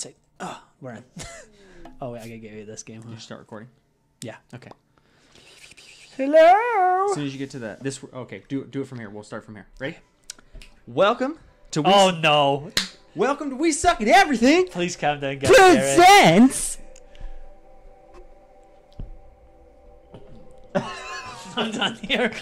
It's like, oh, we're in. oh wait, I gotta get you this game. Huh? Did you start recording? Yeah. Okay. Hello. As soon as you get to that, this, okay, do do it from here. We'll start from here. Ready? Welcome to we, Oh no! welcome to we suck at everything. Please calm down, guys. Gary. Presents. I'm done here.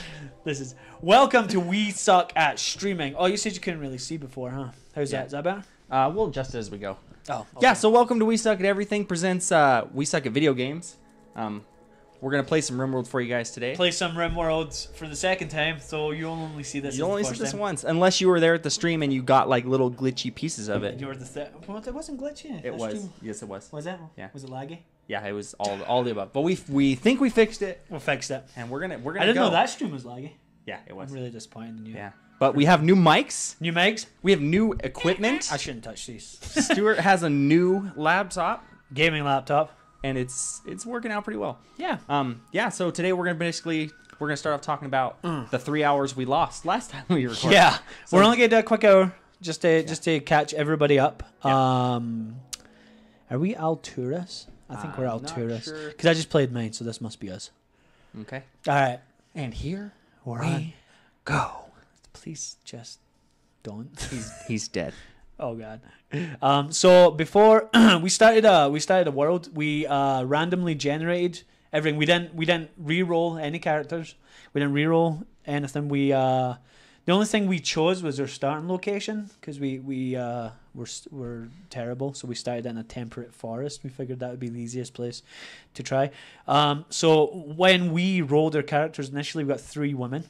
This is welcome to We Suck at Streaming. Oh, you said you couldn't really see before, huh? How's Yeah. that? Is that better? Uh, we'll adjust it as we go. Oh, Yeah. So welcome to we suck at everything presents uh we suck at video games. Um, we're gonna play some RimWorld for you guys today. Play some Rim Worlds for the second time, so you only see this. you only see this time. once, unless you were there at the stream and you got like little glitchy pieces of it. You were the th- well, it wasn't glitchy. It That was. stream- Yes, it was. Was it? Yeah. Was it laggy? Yeah, it was all all the above. But we we think we fixed it, We'll fix it. and we're gonna we're gonna. I didn't go. know that stream was laggy. Yeah, it was. I'm really disappointed in you. Yeah, but we have new mics. New mics? We have new equipment. I shouldn't touch these. Stuart has a new laptop, Gaming laptop. and it's it's working out pretty well. Yeah. Um, yeah. So today we're gonna basically we're gonna start off talking about the three hours we lost last time we recorded. Mm. Yeah. So- We're only gonna do a quick hour just to just to catch everybody up. Um, are we Alturas? I think we're I'm Alturas sure. because I just played main, so this must be us. Okay. All right. And here We're we on. go. Please just don't. He's he's dead. Oh god. Um, so before we started uh we started a world, we uh randomly generated everything. We didn't we didn't re-roll any characters. We didn't re-roll anything. We uh the only thing we chose was our starting location because we we uh were were terrible. So we started in a temperate forest. We figured that would be the easiest place to try. Um, so when we rolled our characters initially, we got three women.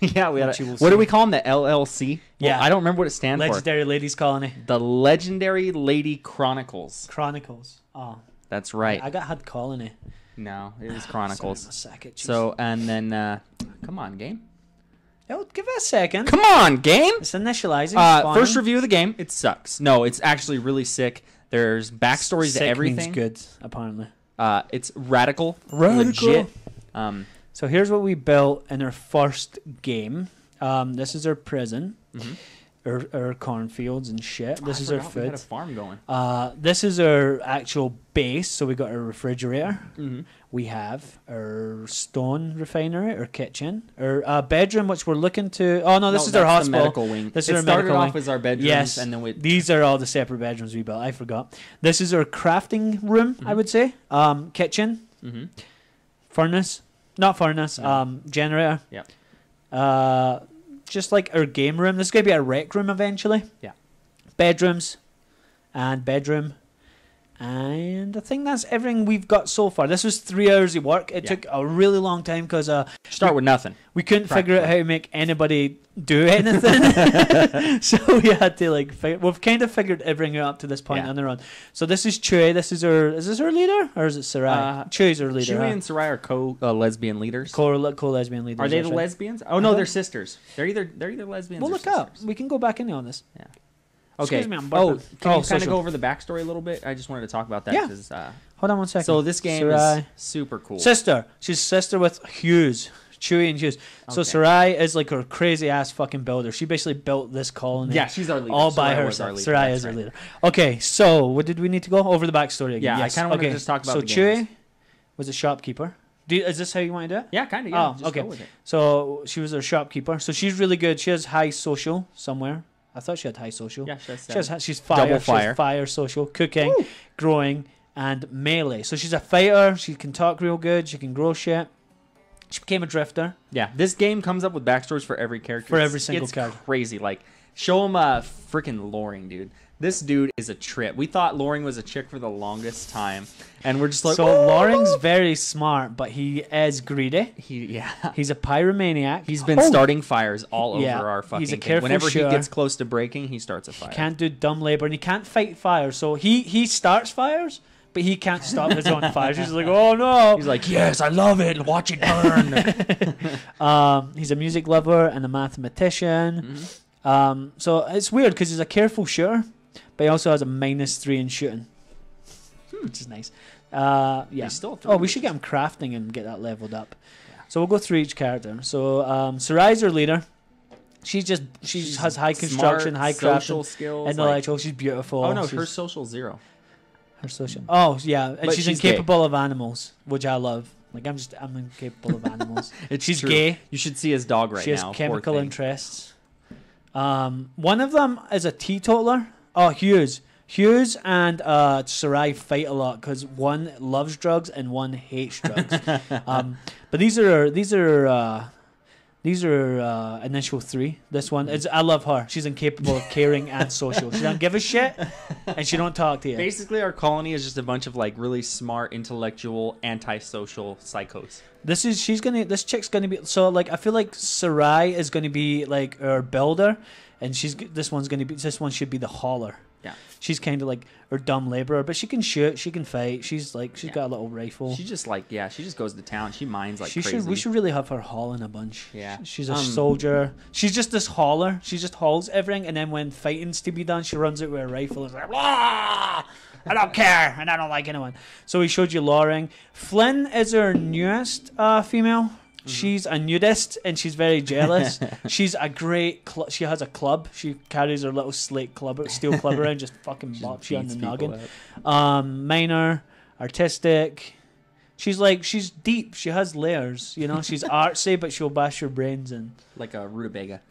yeah, we had. A, what do we call them? The LLC. Yeah. Well, I don't remember what it stands for. Legendary Ladies Colony The Legendary Lady Chronicles. Chronicles. Oh, That's right. I got had colony. no, it was Chronicles. second. So and then, uh, come on, game. Oh, give it a second. Come on, game. It's initializing. Uh, first review of the game. It sucks. No, it's actually really sick. There's backstories Sick to means everything. good, apparently. Uh, it's radical, Radical. legit. Um, So here's what we built in our first game. Um, this is our prison, Mhm. our, our cornfields and shit. This I is our forgot we had food. a farm going. Uh, this is our actual base. So we got our refrigerator. Mm-hmm. We have our stone refinery, our kitchen, our uh, bedroom, which we're looking to. Oh no, this is our hospital. medical wing. This it is our started medical off wing. as our bedrooms, Yes, and then we. These are all the separate bedrooms we built. I forgot. This is our crafting room, I Mhm. would say. Um, kitchen, hmm furnace, not furnace. Um, generator. Yeah. Uh, just like our game room. This is gonna be a rec room eventually. Yeah. Bedrooms, and bedroom. And I think that's everything we've got so far. This was three hours of work. It Yeah. took a really long time because uh, Start with nothing. we couldn't figure out how to make anybody do anything. so we had to like figure, we've kind of figured everything out up to this point Yeah. on their own. So this is Chewy. This is our is this our leader or is it Sarai? Uh, Chewy's our leader. Chewie huh? and Sarai are co uh, lesbian leaders. Co co lesbian leaders. are they the right. lesbians? Oh no, they're sisters. They're either they're either lesbians. We'll look up. We can go back in on this. Okay. Excuse me, I'm oh, burping. can Oh, you kind of social. go over the backstory a little bit? I just wanted to talk about that Yeah. 'cause, uh, Hold on one second. so this game Sarai. is super cool. sister. She's sister with Hughes. Chewy and Hughes. So Okay. Sarai is like her crazy ass fucking builder. She basically built this colony. yeah, she's our leader. all by Sarai was our herself. leader, Sarai that's is our right. leader. Okay, so what did we need to go over the backstory again? Yeah, I kinda wanna okay. just talk about So the Chewy games. was a shopkeeper. Do you, is this how you want to do it? Yeah, kind of. Yeah. Oh, just okay. Go with it. So she was a shopkeeper. So she's really good. She has high social somewhere. I thought she had high social. Yeah, that's She has, seven. she's fire. Double She fire. has fire, social, cooking, growing, and melee. So she's a fighter. She can talk real good. She can grow shit. She became a drifter. Yeah, this game comes up with backstories for every character. For every single it's character. Crazy. Like, show them uh, freaking Loring, dude. This dude is a trip. We thought Loring was a chick for the longest time, and we're just like, so "Oh." Loring's very smart, but he is greedy. He, yeah. He's a pyromaniac. He's been Oh, starting fires all Yeah, over our fucking. he's a careful Whenever shooter. he gets close to breaking, he starts a fire. He Can't do dumb labor, and he can't fight fire. So he he starts fires, but he can't stop his own fires. He's like, oh no. He's like, yes, I love it. Watch it burn. Um, he's a music lover and a mathematician. Mhm. Um, so it's weird because he's a careful shooter, but he also has a minus three in shooting, which is nice. Uh, yeah. Oh, we should get him crafting and get that leveled up. So we'll go through each character. So um, Sarai's our leader. She's just she She's has high smart, construction, high social crafting, skills. and like- intellectual. She's beautiful. oh no, She's- her social zero. Her social. Oh yeah, and she's, she's gay. incapable of animals, which I love. Like I'm just I'm incapable of animals. It's she's true. gay. You should see his dog right she has now. poor chemical interests. Um, one of them is a teetotaler. Oh, Hughes. Hughes and uh, Sarai fight a lot because one loves drugs and one hates drugs. um, but these are these are uh, these are uh, initial three. This one is I love her. She's incapable of caring and social. She don't give a shit, and she don't talk to you. Basically, our colony is just a bunch of like really smart, intellectual, antisocial psychos. This is she's gonna this chick's gonna be so like I feel like Sarai is gonna be like our builder, and she's this one's gonna be this one should be the hauler. Yeah. She's kind of like her dumb laborer, but she can shoot, she can fight. She's like she's Yeah. got a little rifle. She just like yeah, she just goes to town. She mines like she crazy. should we should really have her hauling a bunch. Yeah. She's a Um, soldier. She's just this hauler. She just hauls everything, and then when fighting's to be done, she runs out with a rifle. It's like, "Ah, I don't care, and I don't like anyone. So we showed you Loring. Flynn is her newest uh, female. Mm-hmm. She's a nudist, and she's very jealous. she's a great. Cl- she has a club. She carries her little slate club, steel club around, just fucking Just bops you on the beats people noggin um, minor, artistic. She's like she's deep. She has layers. You know, she's artsy, but she'll bash your brains in. like a rutabaga.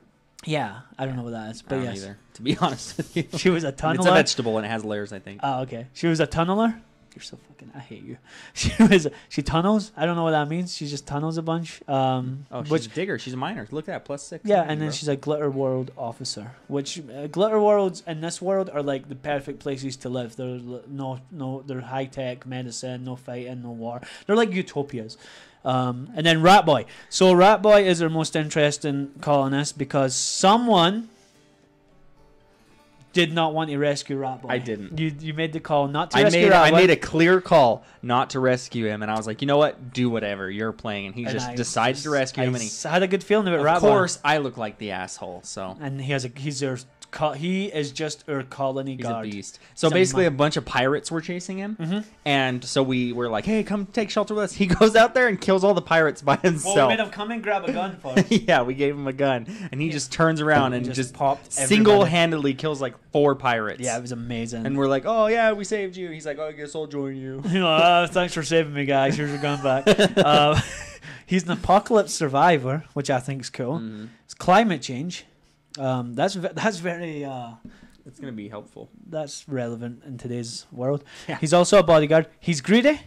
Yeah, I don't know what that is, I but don't yes, either. To be honest with you, she was a tunneler. it's a vegetable and it has layers. I think. Oh, okay. She was a tunneler. You're so fucking. I hate you. She was. She tunnels. I don't know what that means. She just tunnels a bunch. Um, oh, she's which a digger. She's a miner. Look at that plus six. yeah, and then bro. she's a glitter world officer. Which uh, glitter worlds in this world are like the perfect places to live. They're no, no, they're high tech medicine, no fighting, no war. They're like utopias. Um, and then Rat Boy. So Rat Boy is our most interesting colonist because someone did not want to rescue Rat Boy. I didn't. You you made the call not to I rescue made I made a clear call not to rescue him, and I was like, you know what, do whatever you're playing, and he And just I decides to rescue I him, and he. had a good feeling about Of Boy. course, I look like the asshole, so and he has a he's our co- he is just a colony he's guard. a beast. So He's a basically, a mon- bunch of pirates were chasing him, Mhm. and so we were like, hey, come take shelter with us. He goes out there and kills all the pirates by himself. Well, we made him come and grab a gun for us. yeah, we gave him a gun, and he just turns around and Just just, popped single-handedly kills like four pirates. Yeah, it was amazing. and we're like, oh yeah, we saved you. He's like, oh, I guess I'll join you. You know, "Ah, thanks for saving me, guys. Here's your gun back. uh, he's an apocalypse survivor, which I think is cool. Mhm. It's climate change. Um, that's that's very uh, It's gonna be helpful. that's relevant in today's world. Yeah. He's also a bodyguard. He's greedy,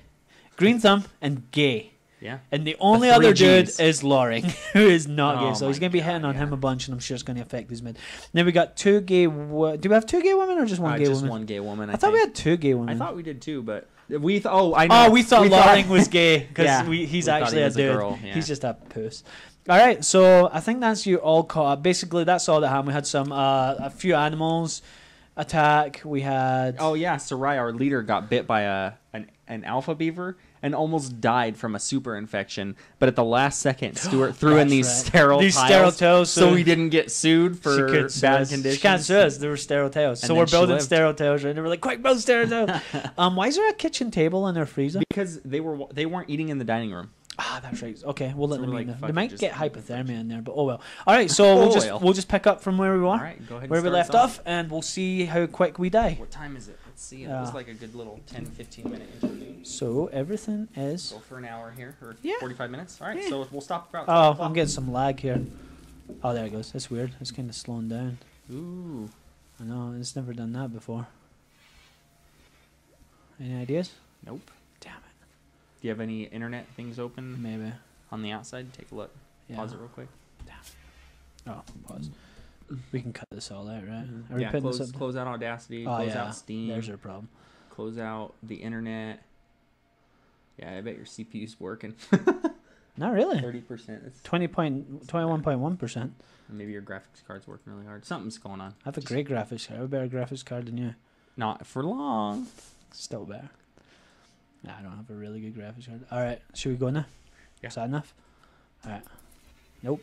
green thumb, and gay. Yeah. And the only three other dude Gs. is Loring, who is not Oh gay. So he's going to be God, hitting on him a bunch, and I'm sure it's going to affect his mid. Then we got two gay. Wo- Do we have two gay women or just one Uh, gay just woman? one gay woman. I, I thought we had two gay women. I thought we did too, but we thought. oh I know. Oh, we thought Loring was gay because Yeah, he's we actually he a a dude. girl, yeah. He's just a puss. All right, so I think that's you all caught up. Basically, that's all that happened. We had some uh, a few animals attack. We had Oh yeah, Sarai, our leader, got bit by a an, an alpha beaver and almost died from a super infection. But at the last second, Stuart threw in these right. sterile These tiles, sterile tiles, so so- we didn't get sued she for could bad us. conditions. She can't sue us. There were sterile tiles. And So we're building sterile tiles, right? And we're like, quick, build sterile tiles. um, why is there a kitchen table in their freezer? because they were they weren't eating in the dining room. Ah, that's right. Okay, we'll let So them like, now. fuck They might get hypothermia in there, but oh well. All right, so we'll just Oil. we'll just pick up from where we were, All right, go ahead. Where we left off, and we'll see how quick we die. What time is it? Let's see. It Yeah. was like a good little 10, 15 minute interlude. So everything is. Go for an hour here, or Yeah. 45 minutes. All right, Yeah. so we'll stop about. Oh, 12 I'm getting some lag here. Oh, there it goes. That's weird. It's kind of slowing down. Ooh. I know. It's never done that before. Any ideas? Nope. Do you have any internet things open Maybe. on the outside? Take a look. Yeah. Pause it real quick. Oh, pause. We can cut this all out, right? Mm-hmm. Are we Yeah, close, this up? close out Audacity. Oh, close yeah. out Steam. There's our problem. Close out the internet. Yeah, I bet your CPU's working. Not really. Thirty percent. It's 20 point, 21.1%. maybe your graphics card's working really hard. Something's going on. I have a Just great graphics card. I have a better graphics card than you. Not for long. Still better. Nah, I don't have a really good graphics card. All right, should we go now? Yeah. Is that enough? All right. Nope.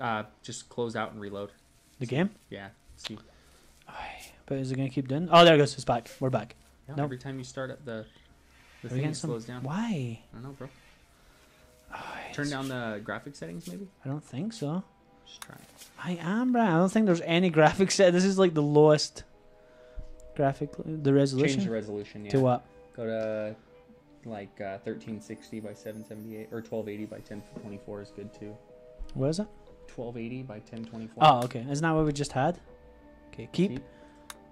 Uh, just close out and reload. The game? Yeah. See. Aye, But is it gonna keep doing? Oh, there it goes. It's back. We're back. Yeah, Nope. Every time you start up the the Are thing, it some? slows down. Why? I don't know, bro. Turn down the graphic settings, maybe. I don't think so. Just try. I am, bro. I don't think there's any graphics set. This is like the lowest. graphic, The resolution Change the resolution. Yeah. to what? To like uh, 1360 by 778 or 1280 by 1024 is good too. What is it? 1280 by 1024. Oh, okay. Isn't that what we just had? Okay, keep. Keep.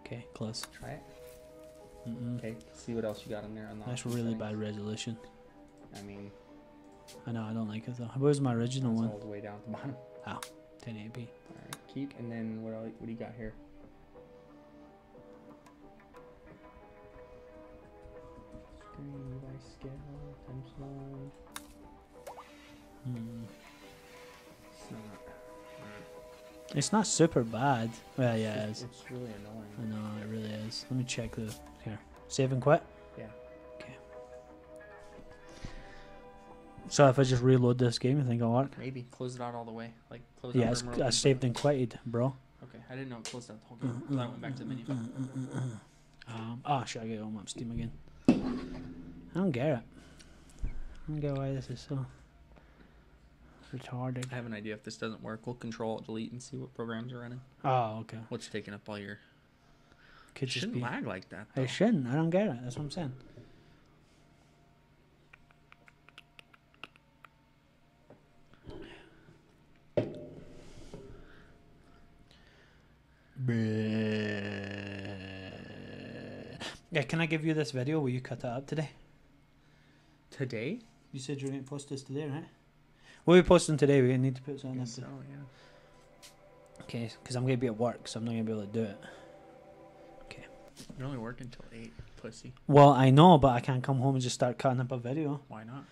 Okay, close. Try it. Mm-mm. Okay. See what else you got in there. On the That's really settings. bad resolution. I mean, I know, I don't like it though. What was my original one? all the way down at the bottom. 1080p. All right. Keep and then what? else- What do you got here? Screen by scale times one. Hmm. It's not. It's not super bad. Well, yeah, it it's, it's really annoying. I know, it really is. Let me check the. Here. Save and quit? Yeah. Okay. So if I just reload this game, you think it'll work? Maybe close it out all the way. Like close Yeah, out it's, I saved and quitted, bro. Okay, I didn't know it closed out the whole mm, game. 'cause I mm, went back to mm, the menu. Um, ah, oh, should I get on my Steam again? I don't get it. I don't get why this is so retarded. I have an idea if this doesn't work. We'll control alt delete and see what programs are running. Oh, okay. What's taking up all your. Could just shouldn't be. lag like that. Though. It shouldn't. I don't get it. That's what I'm saying. Yeah, can I give you this video? Will you cut that up today? Today? You said you were going to post this today, right? We'll be posting today. We need to put something up. Guess so, yeah. Okay, because I'm going to be at work, so I'm not going to be able to do it. Okay. You're only working until 8, pussy. Well, I know, but I can't come home and just start cutting up a video. Why not?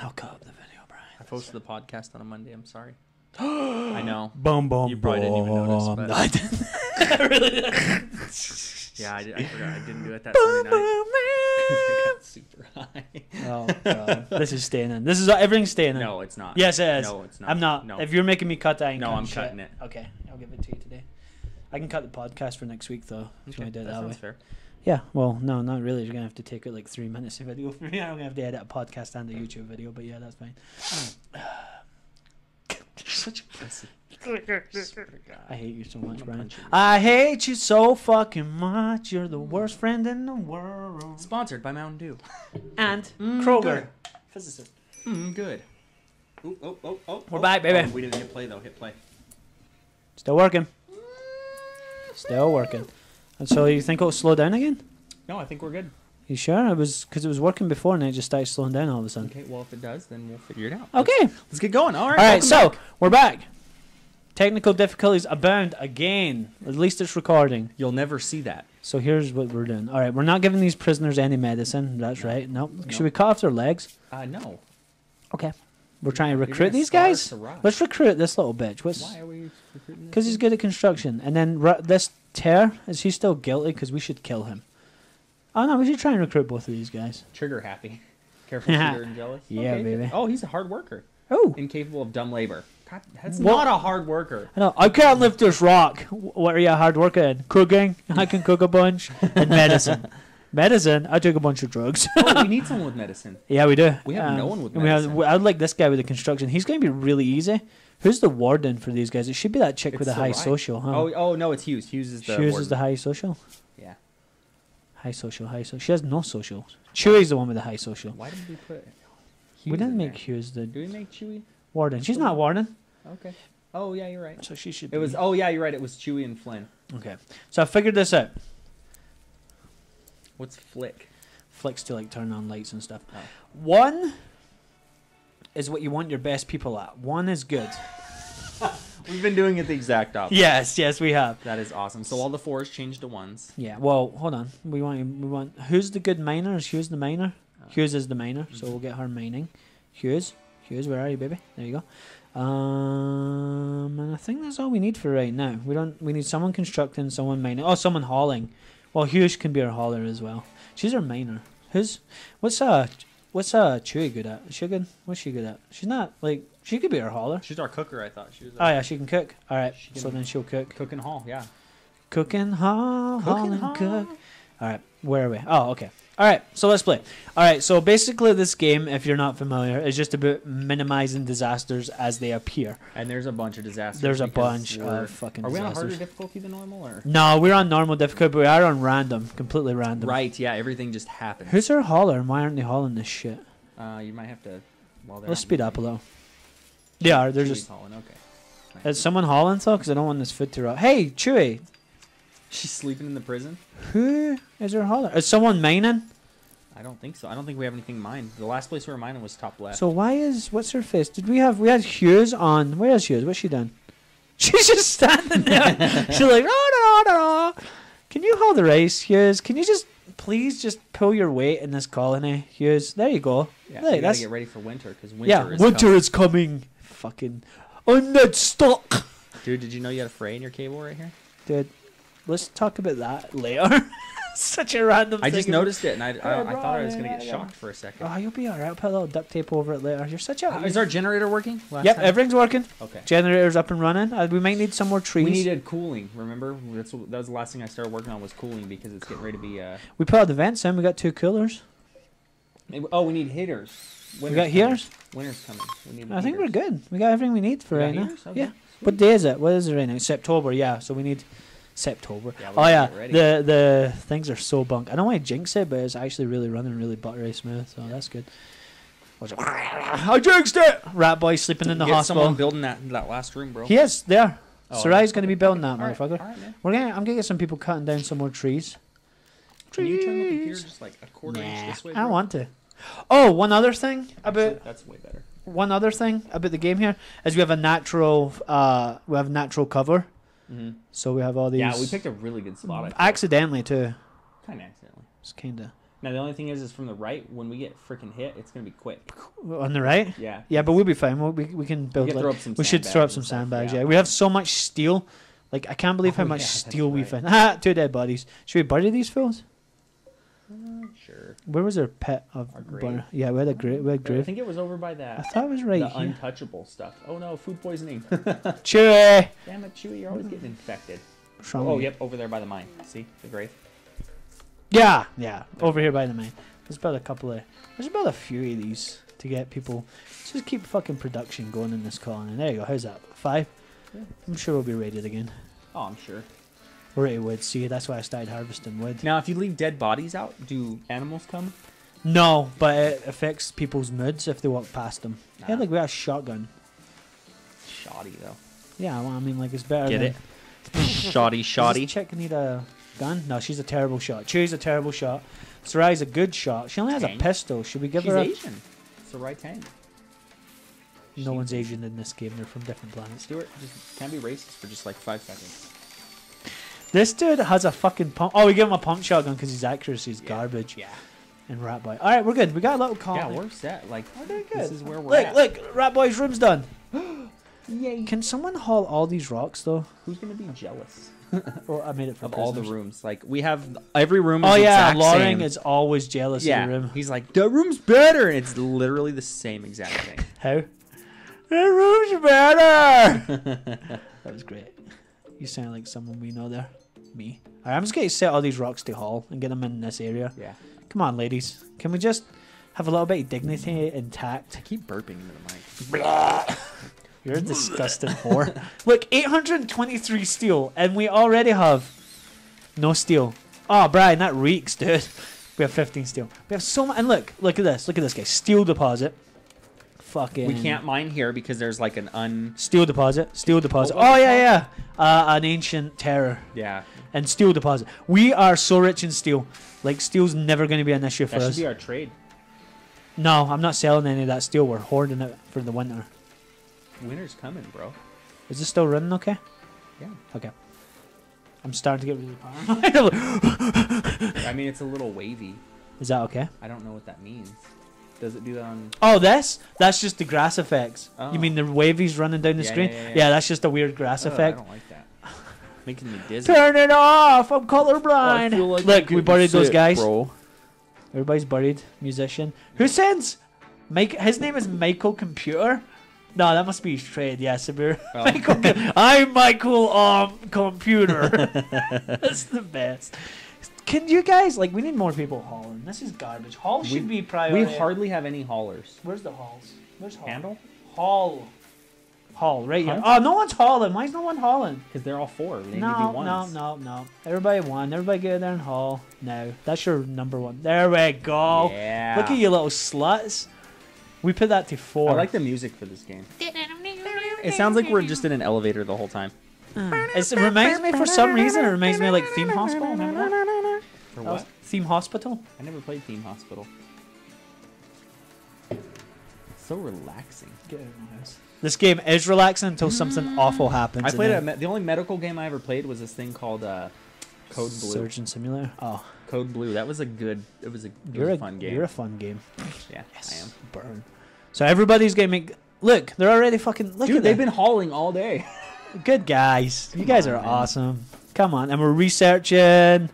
I'll cut up the video, Brian. I posted the podcast on a Monday. I'm sorry. I know. Boom, boom, You probably didn't even notice, boom. but- I didn't. I really didn't. Yeah, I, did, I forgot. I didn't do it that Sunday night. Super high. oh, God. This is staying in. This is everything's staying in. No, it's not. Yes, it is. No, it's not. I'm not. No. If you're making me cut that, I ain't No, cutting I'm shit. cutting it. Okay, I'll give it to you today. I can cut the podcast for next week, though. If you Okay, want to do it that that way. fair. Yeah, well, no, not really. You're gonna have to take it like three minutes of video for me. I'm gonna have to edit a podcast and a YouTube video, but yeah, that's fine. You're such a pussy. I hate you so much, Brian. I hate you so fucking much. You're the worst friend in the world. Sponsored by Mountain Dew. And Mm, Kroger, good. physicist. Mm, good. Ooh, oh, oh, oh, We're oh. back, baby. Oh, we didn't hit play though. Hit play. Still working. Still working. And so you think it'll slow down again? No, I think we're good. You sure? It was because it was working before and it just started slowing down all of a sudden. Okay, well if it does, then we'll figure it out. Okay. Let's, let's get going. All right. All right, so back. we're back. Technical difficulties abound again. At least it's recording. you'll never see that. So here's what we're doing. All right, we're not giving these prisoners any medicine. That's right. Nope. Should we cut off their legs? Uh, no. Okay. We're trying to recruit these guys. Let's recruit this little bitch. What's? Why are we recruiting? Because he's good at construction. And then this tear is he still guilty? Because we should kill him. Oh no, we should try and recruit both of these guys. Trigger happy. Careful, Yeah. cheater, and jealous. Yeah, baby. Oh, he's a hard worker. Oh, Incapable of dumb labor. God, that's What? not a hard worker. I know. I can't lift this rock. Wh- What are you hard working? in? Cooking. I can cook a bunch. And medicine. medicine. I took a bunch of drugs. oh, we need someone with medicine. Yeah, we do. Um, We have no one with we have- medicine. I'd like this guy with the construction. He's going to be really easy. Who's the warden for these guys? It should be that chick with the high Sarai. social, huh? Oh, oh no, it's Hughes. Hughes is the. Hughes is the high social. Yeah. High social, high social. She has no social. Chewie's the one with the high social. Why did we put? we didn't make there? Hughes the Do we make Chewy? Warden. She's not warden, Okay. Oh yeah, you're right. so she should. It was. Oh yeah, you're right. It was Chewy and Flynn. okay. So I figured this out. What's Flick? Flicks to like turn on lights and stuff. Oh. One is what you want your best people at. One is good. We've been doing it the exact opposite. Yes, yes, we have. That is awesome. So all the fours change to ones. Yeah. Well, hold on. We want we want who's the good miner? Is Hughes the miner? Uh, Hughes is the miner, so we'll get her mining. Hughes, Hughes, where are you, baby? There you go. Um, and I think that's all we need for right now. We don't. We need someone constructing, someone mining. Oh, someone hauling. Well, Hughes can be our hauler as well. She's our miner. Who's what's uh what's uh Chewie good at? Is she good? What's she good at? She's not like she could be our hauler. She's our cooker. I thought she was. Oh yeah, she can cook. All right, so then she'll cook. Cooking haul. Yeah. Cooking, haul, haul, and cook. All right, where are we? Oh, okay. All right, so let's play. All right, so basically, this game, if you're not familiar, is just about minimizing disasters as they appear. And there's a bunch of disasters. There's a bunch of fucking Are we on harder difficulty than normal, or? No, we're on normal difficulty, but we are on random, completely random. Right. Yeah. Everything just happens. Who's our hauler? and Why aren't they hauling this shit? Uh, you might have to. Well, Let's speed up a little. They are. They're Chewy's just. hauling, okay. Is someone hauling though? Because I don't want this foot to rot. Hey, Chewy, She's sleeping in the prison. who is our hauler? Is someone mining? I don't think so. I don't think we have anything mined. The last place we were mining was top left. So why is what's her face? Did we have we had Hughes on? Where is Hughes? What's she done? She's just standing there. She's like, no, no, no, no. Can you hold the race, Hughes? Can you just please just pull your weight in this colony, Hughes? There you go. yeah, Hey, we gotta that's- get ready for winter because winter yeah, is winter coming. is coming. Fucking, I'm not stuck, Dude, did you know you had a fray in your cable right here? dude. Let's talk about that later. Such a random. Thing. I just noticed it, and I, I, I bro, thought I was gonna get shocked for a second. Oh, you'll be alright. I'll put a little duct tape over it later. You're such a. Uh, is our generator working? Last yep, time? everything's working. Okay. Generator's up and running. Uh, we might need some more trees. We needed cooling. Remember, That's, that was the last thing I started working on was cooling because it's getting ready to be. Uh, We put out the vents in. We got two coolers. maybe- oh, we need heaters. we got heaters. Winter's coming. We need. I think we're good. We got everything we need for We right now. Okay, Yeah. sweet. What day is it? What is it right now? It's September. Yeah. So we need September. Yeah, oh yeah. The the things are so bunk. I don't want to jinx it, but it's actually really running really buttery smooth. So that's good. I jinxed it. Rat boy sleeping in the Get hospital. someone building that that last room, bro. He is there. Oh, Sarai's going to be building that right, motherfucker. right. We're gonna. I'm gonna get some people cutting down some more trees. Can you turn the computer Trees. just like a quarter Nah, inch this way? I want to. Oh, one other thing Actually, about that's way better. one other thing about the game here is we have a natural uh we have natural cover, hmm so we have all these. Yeah, we picked a really good spot. Accidentally too. kind of accidentally. It's kind of Now the only thing is, is from the right when we get freaking hit, it's gonna be quick. on the right. Yeah. Yeah, but we'll be fine. We'll, we we can build. can like- throw up some we should throw up some sandbags. Yeah. we have so much steel. Like I can't believe how Oh, much yeah, steel we right. found. Ah, two dead bodies. Should we bury these fools? Sure. Where was our pet of? Our bur- Yeah, we had a grave. We had I think it was over by that. I thought it was right the here. untouchable stuff. Oh no, food poisoning. Chewy. Damn it, Chewy, you're always getting infected. What's Oh, yep, over there by the mine. See the grave. Yeah, yeah. Over here by the mine. There's about a couple of. There's about a few of these to get people. Just keep fucking production going in this colony. There you go. How's that? Five. Yeah. I'm sure we'll be raided again. Oh, I'm sure. Out wood. See, that's why I started harvesting wood. Now, if you leave dead bodies out, do animals come? No, but it affects people's moods if they walk past them. Yeah, Nah. like we got a shotgun. Shoddy though. Yeah, well, I mean, like it's better. Get than, it? Shoddy, Does shoddy. this chick need a gun? No, she's a terrible shot. Chewie's a terrible shot. Sarai's a good shot. She only has a pistol. Should we give She's her a? Asian. Right tank. No one's Asian in this game. They're from different planets. Stuart, just can't be racist for just like five seconds. This dude has a fucking pump. Oh, we give him a pump shotgun because his accuracy is Yeah. garbage. Yeah. And Rat Boy. All right, we're good. We got a little Yeah, we're set. Like, We're doing good. this is where we're look, at. look, Rat Boy's room's done. Yay. Can someone haul all these rocks though? Who's gonna be jealous Oh, I made it for of all the rooms? Like, we have every room. Is Oh yeah, Loring is always jealous yeah. of the room. He's like, the room's better, and it's literally the same exact thing. How? The room's better. that was great. You sound like someone we know there. Me. Right, I'm just going to set all these rocks to haul and get them in this area. yeah. Come on, ladies. Can we just have a little bit of dignity intact? I keep burping into the mic. You're a disgusting whore. Look, 823 steel, and we already have no steel. Oh, Brian, that reeks, dude. We have 15 steel. We have so much. And look, look at this. Look at this guy. Steel deposit. Fucking. We can't mine here because there's like an un. Steel deposit. Steel deposit. What Oh yeah, yeah. Uh, an ancient terror Yeah. And steel deposit. We are so rich in steel. Like steel's never going to be an issue for us. That should us. be our trade. no, I'm not selling any of that steel. We're hoarding it for the winter. Winter's coming, bro. Is this still running? Okay. Yeah. Okay. I'm starting to get really paranoid. I mean, it's a little wavy. Is that okay? I don't know what that means. Does it do that on? Oh, this? That's just the grass effects. Oh. You mean the wavy's running down the Yeah, screen? yeah, yeah, yeah. that's just a weird grass Ugh, I effect. don't like that. Making me dizzy. Turn it off! I'm colorblind. Look, we buried those guys. bro. Everybody's buried. Musician. Who sends? Mike. His name is Michael Computer. No, that must be his trade. Yeah, Sabir. Oh. Michael, I'm Michael um Computer. That's the best. can you guys like? We need more people hauling. This is garbage. Hall should be priority. We hardly have any haulers. Where's the halls? Where's hall? Handle? Hall. Hall, right here. Hunt? Oh, no one's hauling. Why is no one hauling? Because they're all four. They need to be No, no, no, no. Everybody one. Everybody get in there and haul. No, that's your number one. There we go. Yeah. Look at you little sluts. We put that to four. I like the music for this game. It sounds like we're just in an elevator the whole time. Mm. It's, it reminds me for some reason. It reminds me of like Theme Hospital. Remember that? For That what? Theme Hospital. I never played Theme Hospital. So relaxing. Get out of my house. This game is relaxing until something awful happens. I played a, me- the only medical game I ever played was this thing called uh, Code Blue. Surgeon Simulator. Oh, Code Blue. That was a good. It was a, it you're was a fun game. You're a fun game. yeah, I am. Burn. So everybody's gonna. Look, they're already fucking. Look Dude, at they've them. been hauling all day. good guys. you guys on, are man. awesome. Come on, and we're researching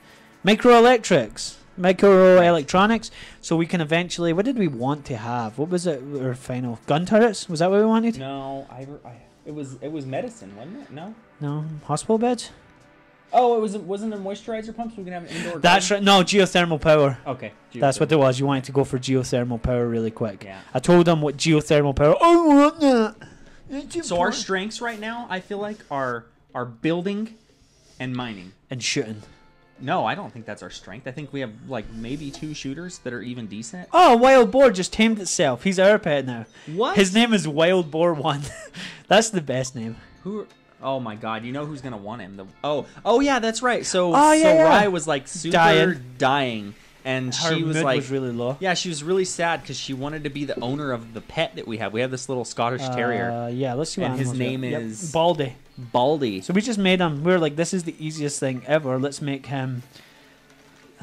microelectrics, microelectronics, so we can eventually. What did we want to have? What was it? Our final gun turrets? Was that what we wanted? no, I, I. It was it was medicine, wasn't it? No. No, hospital beds. Oh, it was wasn't there moisturizer pumps? We can have an indoor. That's garden? right. No, geothermal power. Okay. That's what it was. You wanted to go for geothermal power really quick. Yeah. I told them what geothermal power. I want that. So our strengths right now, I feel like, are are building and mining. and shooting. No, I don't think that's our strength. I think we have like maybe two shooters that are even decent. Oh, Wild Boar just tamed itself. He's our pet now. What? His name is Wild Boar One. That's the best name. Who? Oh my God! You know who's gonna want him? The oh oh yeah, that's right. So Oh, yeah, so yeah. Rai was like super Dying. dying, and Her she was like, was really low. yeah, she was really sad because she wanted to be the owner of the pet that we have. We have this little Scottish Terrier, Uh, yeah, let's see what And his name. Yep, is- Baldy. Baldy. So we just made him. We were like, this is the easiest thing ever. Let's make him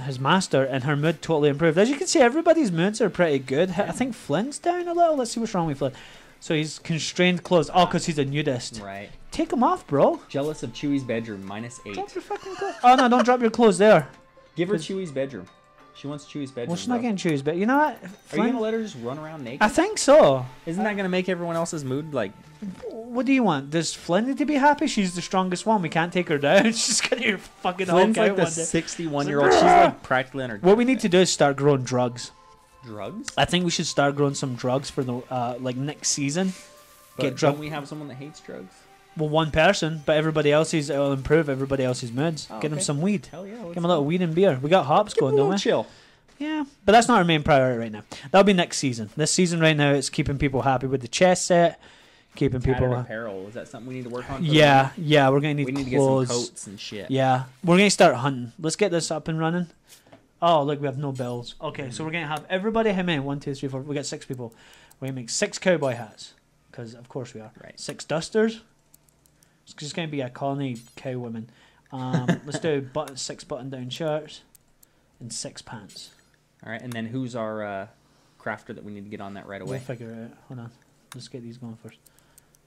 his master, and her mood totally improved. As you can see, everybody's moods are pretty good. I think Flynn's down a little. Let's see what's wrong with Flynn. So he's constrained clothes. Oh, because he's a nudist. Right. Take him off, bro. Jealous of Chewie's bedroom, minus eight. Drop your fucking clothes. Oh no, don't drop your clothes there. Give her Chewie's bedroom. She wants Chewie's bedroom. Well, she's not bro. getting Chewie's, but you know what? Are you gonna let her just run around naked? I think so. Isn't that gonna make everyone else's mood like? What do you want? Does Flynn need to be happy? She's the strongest one. We can't take her down. She's gonna get fucking Flynn's Hulk like the sixty-one-year-old. She's like practically on her. What we need to do is start growing drugs. drugs. I think we should start growing some drugs for the uh, like next season. But Get. Don't we have someone that hates drugs? Well, one person, but everybody else's it'll improve everybody else's moods. Oh, Get them okay. some weed. Hell yeah. Give them a little weed and beer. We got hops Give going, them a don't we? chill. Yeah, but that's not our main priority right now. That'll be next season. This season right now, it's keeping people happy with the chess set, keeping people. Tattered apparel. Is that something we need to work on? yeah, the- yeah, we're gonna need We need to get clothes. some coats and shit. Yeah, we're gonna start hunting. Let's get this up and running. Oh, look, we have no bills. Okay, so we're gonna have everybody. How many? One, two, three, four. We got six people. We're gonna make six cowboy hats because, of course, we are. Right. Six dusters. It's just gonna be a colony cow women. Um, let's do button, six button-down shirts and six pants. All right. And then who's our uh, crafter that we need to get on that right away? We'll figure it out. Hold on. Let's get these going first.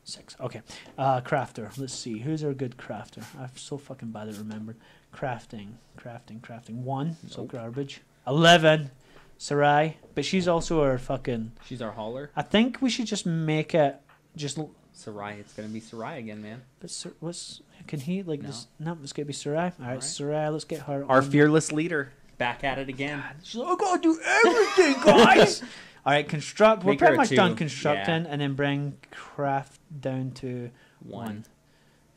Six. Okay. Uh, crafter. Let's see. Who's our good crafter? I'm so fucking bad at remembering. Crafting. Crafting. Crafting. One. So garbage. Eleven. Sarai. But she's also our fucking. She's our hauler. I think we should just make it. Just. Sarai. It's gonna be Sarai again, man. But Sar- what's. Can he, like, No. No, it's gonna be Sarai. Alright, Alright. Sarai. Let's get her. Our on. fearless leader. Back at it again. She's like, I gotta do everything, guys. All right, construct. We're Make pretty much done constructing, Yeah. and then bring craft down to One. one.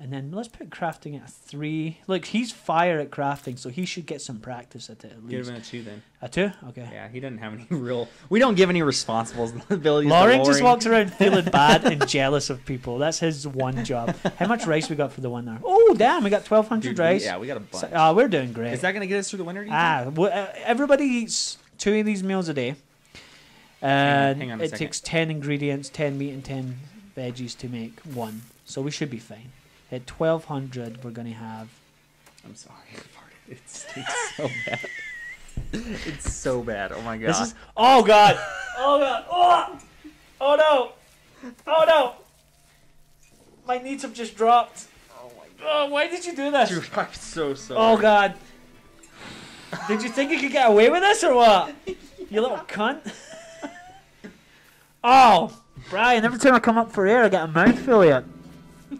And then let's put crafting at a three. Look, he's fire at crafting, so he should get some practice at it at Give least. him a two then. A two? Okay. Yeah, he doesn't have any real. We don't give any responsibilities. to Lauren just walks around feeling bad and jealous of people. That's his one job. How much rice we got for the one there? Oh, damn, we got 1,200 Dude, rice. Yeah, we got a bunch. So- uh, we're doing great. Is that gonna get us through the winter? Ah, well, uh, everybody eats two of these meals a day. And hang on it second. takes 10 ingredients, 10 meat, and 10 veggies to make one. So we should be fine. At 1200, we're going to have. I'm sorry. I farted. It stinks so bad. It's so bad. Oh my god. This is. Oh, God! Oh, God! Oh! Oh, no! Oh, no! My needs have just dropped. oh my god. Oh, why did you do this? Dude, I'm so sorry. Oh, God. Did you think you could get away with this or what? You little cunt. Oh, Brian, every time I come up for air, I get a mouthful of it.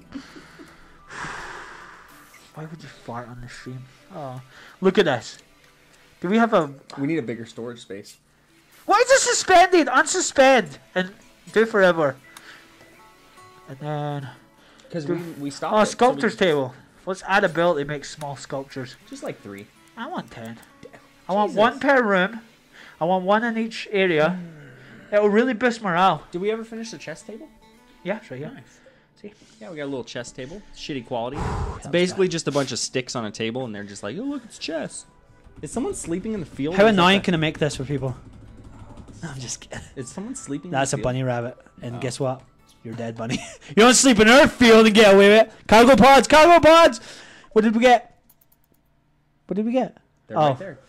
Why would you fart on the stream? Oh, look at this. Do we have a? We need a bigger storage space. Why is it suspended? Unsuspend and do forever. And then Because we, we stopped. oh, it, so we- sculptor's table. Let's add ability to make small sculptures. just like three. I want ten. I want one per room. I want one in each area. Hmm. It'll really boost morale. Did we ever finish the chess table? Yeah, sure, yeah. Nice. See? Yeah, we got a little chess table. Shitty quality. It's basically just a bunch of sticks on a table, and they're just like, oh, look, it's chess. Is someone sleeping in the field? How or is that annoying can I make this for people? I'm just kidding. Is someone sleeping? That's a in the field? bunny rabbit. And Oh. guess what? You're dead, bunny. you don't sleep in our field and get away with it. Cargo pods, cargo pods! What did we get? What did we get? They're Oh. right there.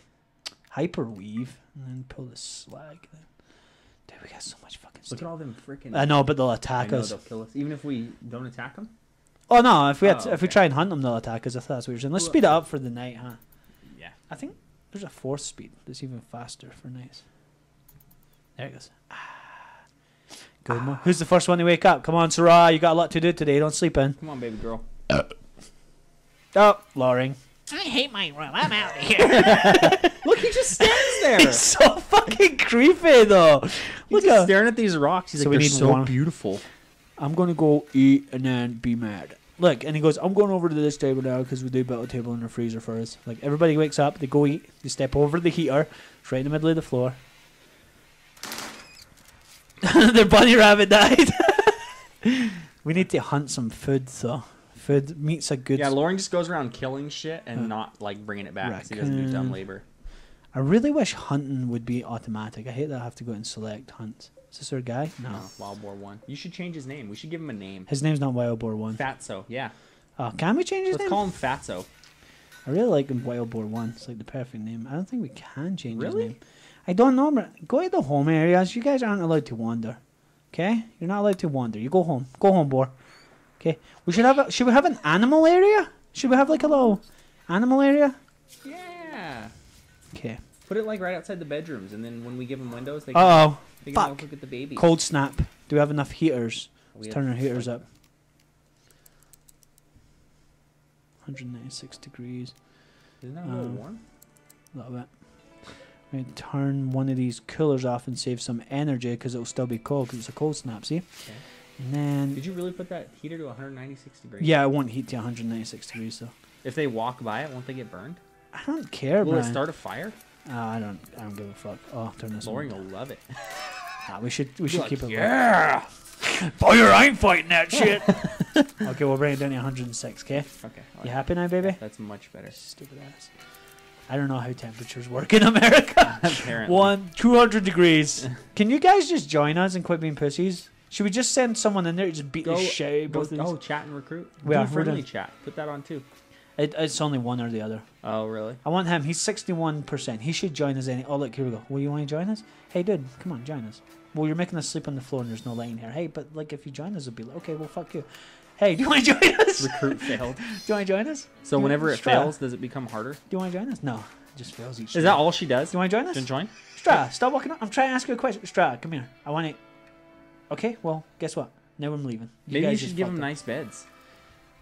Hyperweave. And then pull the slag. Dude, we got so much fucking Look stuff. at all them freaking. I know, but they'll I attack know us. they'll kill us, even if we don't attack them. Oh no! If we had Oh, if we okay. try and hunt them, they'll attack us. I thought that's what you're saying. Let's Well- speed it up for the night, huh? Yeah. I think there's a fourth speed that's even faster for nights. There it goes. Ah. Good mo- Who's the first one to wake up? Come on, Sarah. You got a lot to do today. Don't sleep in. Come on, baby girl. Oh, Loring. I hate my room. I'm out of here. Look, just stands there. He's so fucking creepy though. He's Look just at. staring at these rocks. He's So like, we they're need so one- beautiful. I'm gonna go eat and then be mad. Look, and he goes, I'm going over to this table now because we do build a table in the freezer for us. Like everybody wakes up, they go eat, they step over the heater, it's right in the middle of the floor. Their bunny rabbit died. we need to hunt some food though. Food meat's a good. Yeah, Lauren just goes around killing shit and Huh. not like bringing it back. 'cause he doesn't do dumb labor. I really wish hunting would be automatic. I hate that I have to go and select hunt. Is this our guy? No. No, Wild Boar One. You should change his name. We should give him a name. His name's not Wild Boar One. Fatso. Yeah, Oh, can we change his name? let's call him Fatso. I really like him Wild Boar One. It's like the perfect name. I don't think we can change Really? his name. I don't know. Go to the home areas. You guys aren't allowed to wander. Okay, you're not allowed to wander. You go home. Go home, Boar. Okay. We should have. A, should we have an animal area? Should we have like a little animal area? Yeah. Okay. Put it like right outside the bedrooms, and then when we give them windows, they can, Uh oh. they can fuck. look at the baby. Cold snap. Do we have enough heaters? We Let's have- turn our heaters up. 196 degrees. Isn't that a little Um, warm? A little bit. We need to turn one of these coolers off and save some energy because it'll still be cold because it's a cold snap. See? Okay. And then Did you really put that heater to 196 degrees? yeah, it won't heat to 196 degrees though. If they walk by it, won't they get burned? I don't care, Will Brian. it start a fire? Uh, I don't. I don't give a fuck. Oh, turn this Loring on. will love it. Ah, we should. We should like, keep it. yeah. Fire, I ain't fighting that shit. Okay, we'll bring it down to 106. Okay. Okay. You happy now, baby? That's much better. Stupid ass. I don't know how temperatures work in America. Apparently. One, 200 degrees. Can you guys just join us and quit being pussies? Should we just send someone in there to just beat Go- the shit out of Go, both of these? oh, chat and recruit. We Do we're friendly chat. Put that on too. It, it's only one or the other. Oh, really? I want him. He's 61%. He should join us any. Oh, look, here we go. Will you want to join us? Hey, dude, come on, join us. Well, you're making us sleep on the floor and there's no lighting here. Hey, but like if you join us, it'll be like, okay, well, fuck you. Hey, do you want to join us? Recruit failed. Do you want to join us? So Do- whenever it Stra, fails, does it become harder? Do you want to join us? No, it just fails each Is time. that all she does? Do you want to join us? Then join. Stra, stop walking up. I'm trying to ask you a question. Stra, come here. I want to. Okay, well, guess what? Now I'm leaving. Maybe you should give them up. nice beds.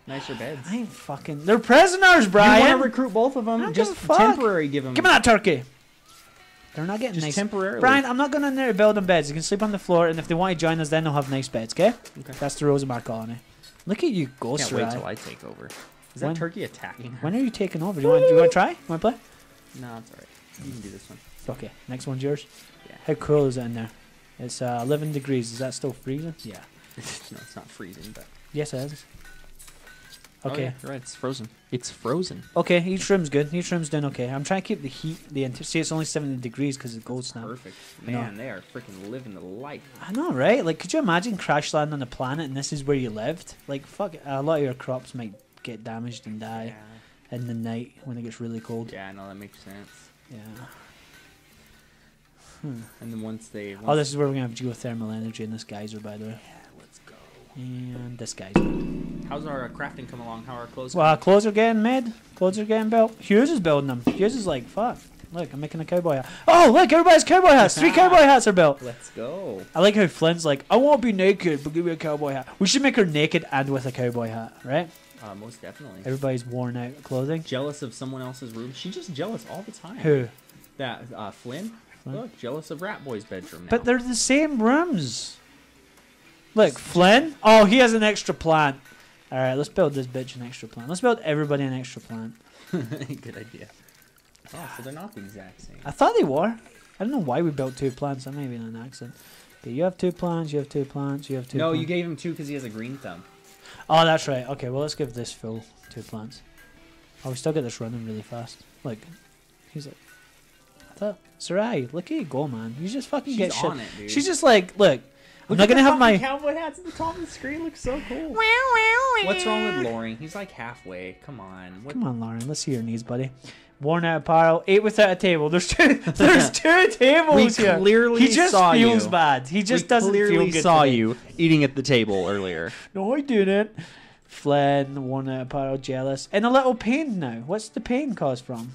Nicer beds. I ain't fucking. They're prisoners, Brian. You Brian. want to recruit both of them? don't Just give a fuck. temporary give them. Give me that turkey. They're not getting Just nice. temporarily. Brian, I'm not going in there to build them beds. You can sleep on the floor, and if they want to join us, then they'll have nice beds, okay? Okay. That's the Rosenbar colony. Look at you, Ghost Can't wait till I take over. Is that When- turkey attacking? her? When are you taking over? Do you want? Do you want to try? Want to play? No, it's alright. You can do this one. Okay. Next one's yours. Yeah. How cool is it in there? It's uh, 11 degrees. Is that still freezing? Yeah. no, it's not freezing, but. Yes, it is. Oh, Okay. yeah, you're right. It's frozen. It's frozen. Okay. Each room's good. Each room's doing okay. I'm trying to keep the heat. The int- see, it's only 70 degrees because it's cold snap. Perfect. Man, they are freaking living the life. I know, right? Like, could you imagine crash landing on a planet and this is where you lived? Like, fuck, it, a lot of your crops might get damaged and die in the night when it gets really cold. Yeah, I know that makes sense. Yeah. And then once they. Oh, once Oh, this is where we're gonna have geothermal energy in this geyser, by the way. Go. And this geyser. How's our uh, crafting come along? How are our clothes? Well, clothes are getting made. Clothes are getting built. Hughes is building them. Hughes is like, fuck. Look, I'm making a cowboy hat. Oh, look, everybody's cowboy hats. Three cowboy hats are built. Let's go. I like how Flynn's like, I won't be naked, but give me a cowboy hat. We should make her naked and with a cowboy hat, right? Uh, most definitely. Everybody's worn out clothing. Jealous of someone else's room. She's just jealous all the time. Who? That uh, Flynn. Flynn? Look, jealous of Rat Boy's bedroom now. But they're the same rooms. Look, Flynn. Oh, he has an extra plant. All right, let's build this bitch an extra plant. Let's build everybody an extra plant. good idea. Oh, so they're not the exact same. I thought they were. I don't know why we built two plants. That may be an accident. Okay, you have two plants. You have two plants. You have two. No, plants. you gave him two because he has a green thumb. Oh, that's right. Okay, well, let's give this full two plants. Oh, we still get this running really fast. Like, he's like, I thought, Sarai, look at you go, man. You just fucking She's get shit. on it, dude. She's just like, look, I'm not gonna have my. cowboy hats at the top of the screen. Looks so cool. What's wrong with Lauren? He's like halfway. Come on. What? Come on, Lauren. Let's see your knees, buddy. Worn out apparel. Ate without a table. There's two. There's two tables We here. clearly he just saw feels you. bad. He just we doesn't clearly feel good. saw today. you eating at the table earlier. No, I didn't. Flynn, worn out apparel, jealous, and a little pain now. What's the pain caused from?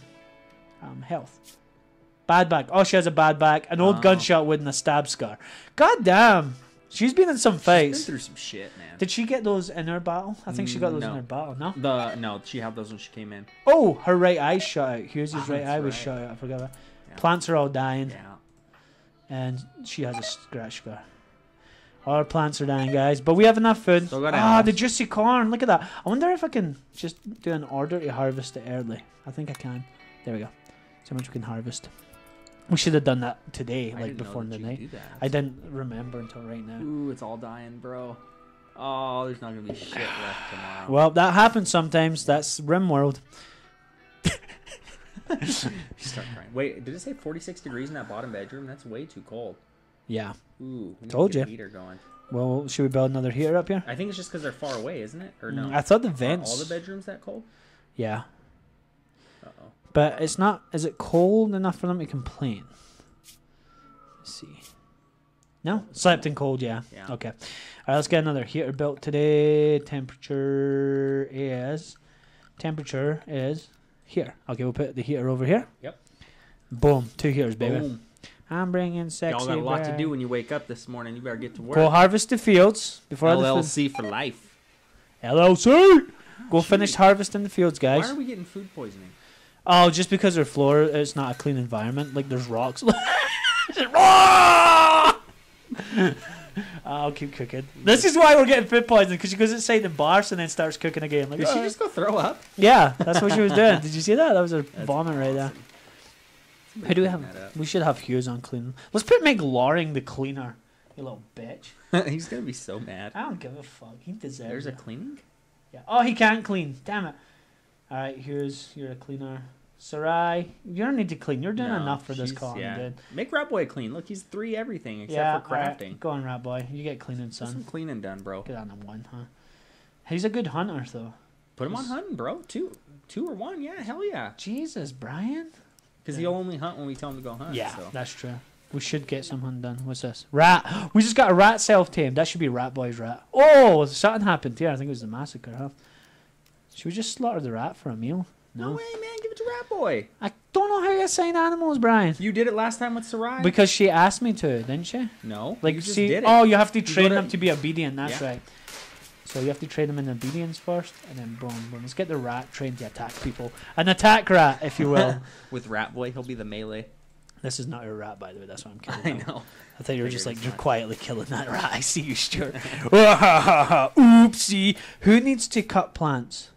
Um, health. Bad back. Oh, she has a bad back. An old Oh. gunshot wound and a stab scar. God damn. She's been in some She's been fights. through some shit, man. Did she get those in her battle? I think she got those in her battle. No. The no, she had those when she came in. Oh, her right eye shot out. Here's his Oh, right eye was right. shot out. I forgot that. Yeah. Plants are all dying, Yeah. and she has a scratch scar. Our plants are dying, guys, but we have enough food. Ah, the juicy corn. Look at that. I wonder if I can just do an order to harvest it early. I think I can. There we go. How much we can harvest. We should have done that today, I like before the night. I didn't remember until right now. Ooh, it's all dying, bro. Oh, there's not gonna be shit left tomorrow. Well, that happens sometimes. That's RimWorld. You start crying. Wait, did it say 46 degrees in that bottom bedroom? That's way too cold. Yeah. Ooh, Told ya. heater going. Well, should we build another heater up here? I think it's just because they're far away, isn't it? Or no? Mm, I thought the Are vents. all the bedrooms that cold? yeah. But it's not. Is it cold enough for them to complain? Let's see. No, slept in cold. Yeah. Yeah. Okay. All right. Let's get another heater built today. Temperature is. Temperature is here. Okay, we'll put the heater over here. Yep. Boom. Two heaters, baby. Boom. I'm bringing sexy. Y'all got a lot to do when you wake up this morning. You better get to work. Go harvest the fields before. LLC for life. LLC. Go finish harvesting the fields, guys. Why are we getting food poisoning? Oh, just because our floor it's not a clean environment. Like there's rocks. I'll keep cooking. This is why we're getting food poisoning because she goes inside the bars and then starts cooking again. Like, Did she "Ah." just go throw up? yeah, that's what she was doing. Did you see that? That was her That's vomit right there. Who do we have? We should have Hughes on cleaning. Let's put Meg Loring the cleaner. You little bitch. He's gonna be so mad. I don't give a fuck. He deserves There's a cleaning. Yeah. Oh, he can't clean. Damn it. All right, here's you're a cleaner. Sarai, you don't need to clean. You're doing No, enough for this colony, yeah. dude. Make Rat Boy clean. Look, he's three everything except yeah, for all right. crafting. Go on, rat boy. You get cleaning, Get some son. cleaning done, bro. Get on a one, huh? He's a good hunter, though. Put him on hunting, bro. Two, two or one. Yeah, hell yeah. Jesus, Brian. Because he'll only hunt when we tell him to go hunt. yeah, So. that's true. We should get some hunting done. What's this? Rat. We just got a rat self tamed. That should be Rat Boy's rat. Oh, something happened here. I think it was the massacre, huh? Should we just slaughter the rat for a meal? No way, man. Give it to Rat Boy. I don't know how you're saying animals, Brian. You did it last time with Sarai. Because she asked me to, didn't she? no, Like, you just see, did it. oh, you have to train to- them to be obedient. That's Yeah. right. So you have to train them in obedience first, and then boom, boom. Let's get the rat trained to attack people. An attack rat, if you will. with Rat Boy, he'll be the melee. this is not a rat, by the way. That's why I'm I killing. it. know. I thought you were just like you're quietly killing that rat. I see you, Stuart. Oopsie. Who needs to cut plants?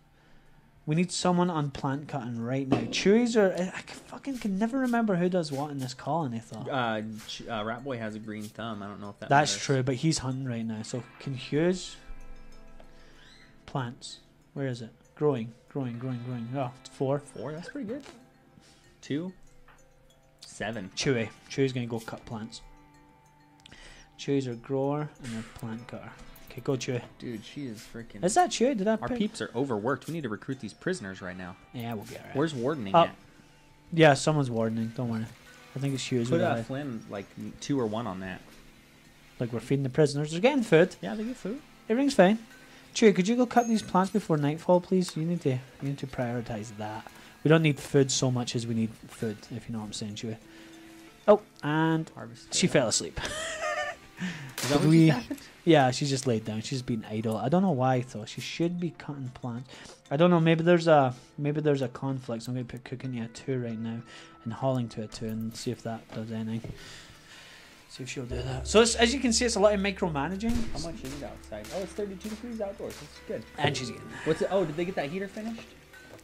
We need someone on plant cutting right now. Chewies are. I fucking can never remember who does what in this colony. Though. Uh, Ch- uh, Rat Boy has a green thumb. I don't know if that. That's matters. true, but he's hunting right now. So can Hughes plants? Where is it? Growing, growing, growing, growing. Oh, it's four. Four. That's pretty good. Two. Seven. Chewie. Chewie's gonna go cut plants. Chewie's a grower and a plant cutter. Okay, go Chewie. Dude, she is freaking. Is that Chewie? Did I Our pick? peeps are overworked. We need to recruit these prisoners right now. Yeah, we'll be alright. Where's wardening Oh, at? Yeah, someone's wardening. Don't worry. I think it's Chewie's. Put with uh. Flynn like two or one on that. Like we're feeding the prisoners. They're getting food. Yeah, they get food. Everything's fine. Chewie, could you go cut these plants before nightfall, please? You need to. You need to prioritize that. We don't need food so much as we need food, if you know what I'm saying, Chewie. Oh, and Harvest. she uh, fell asleep. Is that what we- happened? Yeah, she's just laid down. She's been idle. I don't know why though. She should be cutting plants. I don't know. Maybe there's a maybe there's a conflict. So I'm gonna put cooking you a two right now, and hauling to a two, and see if that does anything. See if she'll do that. So it's, as you can see, it's a lot of micromanaging. How much is it outside? Oh, it's 32 degrees outdoors. That's good. And she's getting. What's it? Oh, did they get that heater finished?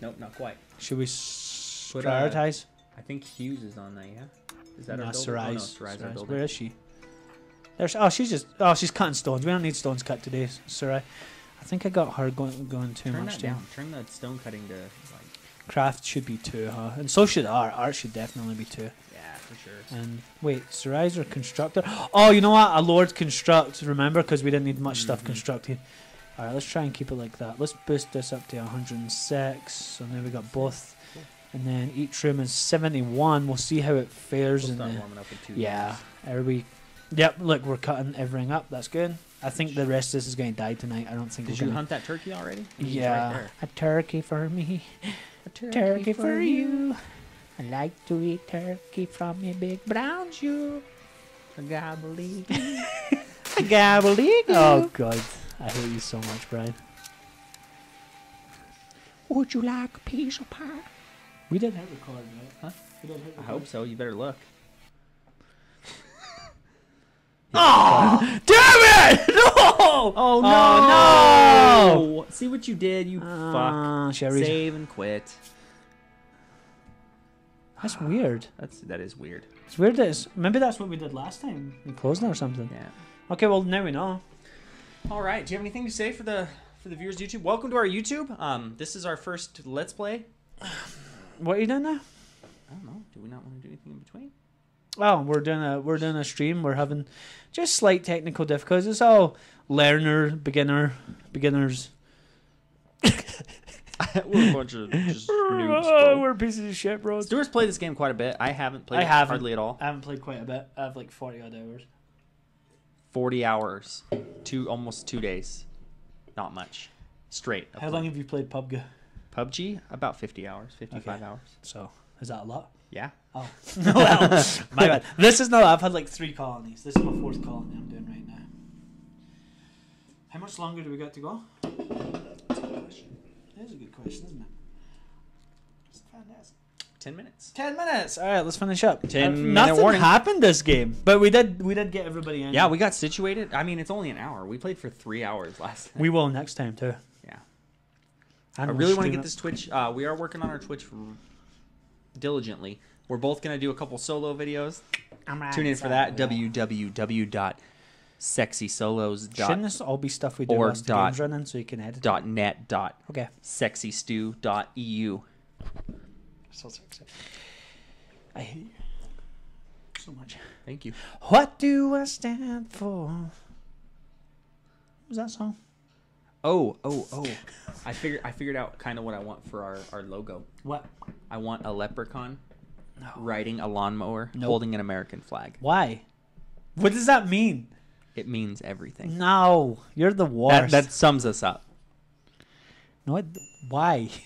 Nope, not quite. Should we s- Put, prioritize? I think Hughes is on that. Yeah. Is that No, our? Sarais. Oh, no, Sarai's our Sarais. builder. Where is she? There's. Oh, she's just. Oh, she's cutting stones. We don't need stones cut today, Sarai. I think I got her going going too Turn much that down. Turn that stone cutting to like. Craft should be two, huh? And so should art. Art should definitely be two. Yeah, for sure. And wait, Sarai's or constructor? Oh, you know what? A lord construct. Remember, because we didn't need much stuff Mhm. constructed. All right, let's try and keep it like that. Let's boost this up to 106. So now we got both, and then each room is 71. We'll see how it fares We'll in the. warming up in two. Yeah, are we? Yep. Look, we're cutting everything up. That's good. I think the rest of this is going to die tonight. I don't think. Did you gonna... hunt that turkey already? Yeah, Right there. a turkey for me, a turkey, for you. I like to eat turkey from a big brown shoe. A gobbly. A gobbledygook. Oh God, I hate you so much, Brian. Would you like a piece of pie? We didn't hit record, right? Huh? We did hit I hope so. You better look. Oh, damn it! No! Oh no! no! See what you did, you fuck. Uh, Sherry. Save and quit. That's weird. That's that is weird. It's weird that it's, maybe that's what we did last time. We closed it or something. Yeah. Okay, well now we know. All right. Do you have anything to say for the for the viewers YouTube? Welcome to our YouTube. Um, this is our first Let's Play. What are you doing now? I don't know. Do we not want to do anything in between? Oh, we're doing a we're doing a stream. We're having just slight technical difficulties. It's all learner, beginner, beginners. we're a bunch of just noobs. Oh, we're pieces of shit, bro. Stuart's played this game quite a bit. I haven't played I haven't. hardly at all. I haven't played quite a bit. I have like forty odd hours. 40 hours. Two almost 2 days. Not much. Straight. of How long have you played PUBG? PUBG? About 50 hours. 55 Okay. hours. So is that a lot? Yeah. Oh, well, my bad. This is not. I've had like three colonies. This is my fourth colony I'm doing right now. How much longer do we got to go? That's a good question. That is a good question, isn't it? Let's find out. 10 minutes. Ten minutes. All right, let's finish up. 10 Uh, minute nothing warning. happened this game, but we did. We did get everybody in. Yeah, we got situated. I mean, it's only an hour. We played for 3 hours last time. we will next time too. Yeah. I we'll really want to get this Twitch. Uh, we are working on our Twitch diligently. We're both going to do a couple solo videos. I'm out. Tune in for that. www.sexysolos.net Shouldn't this all be stuff we do or once the game's running, so you can edit? it? dot net dot Okay. sexystew.eu. So sexy. I hate you so much. Thank you. What do I stand for? What was that song? Oh, oh, oh. I figured I figured out kind of what I want for our, our logo. What? I want a leprechaun No. riding a lawnmower Nope. holding an American flag. Why? What does that mean? It means everything. No, you're the That, worst. that sums us up. no, why?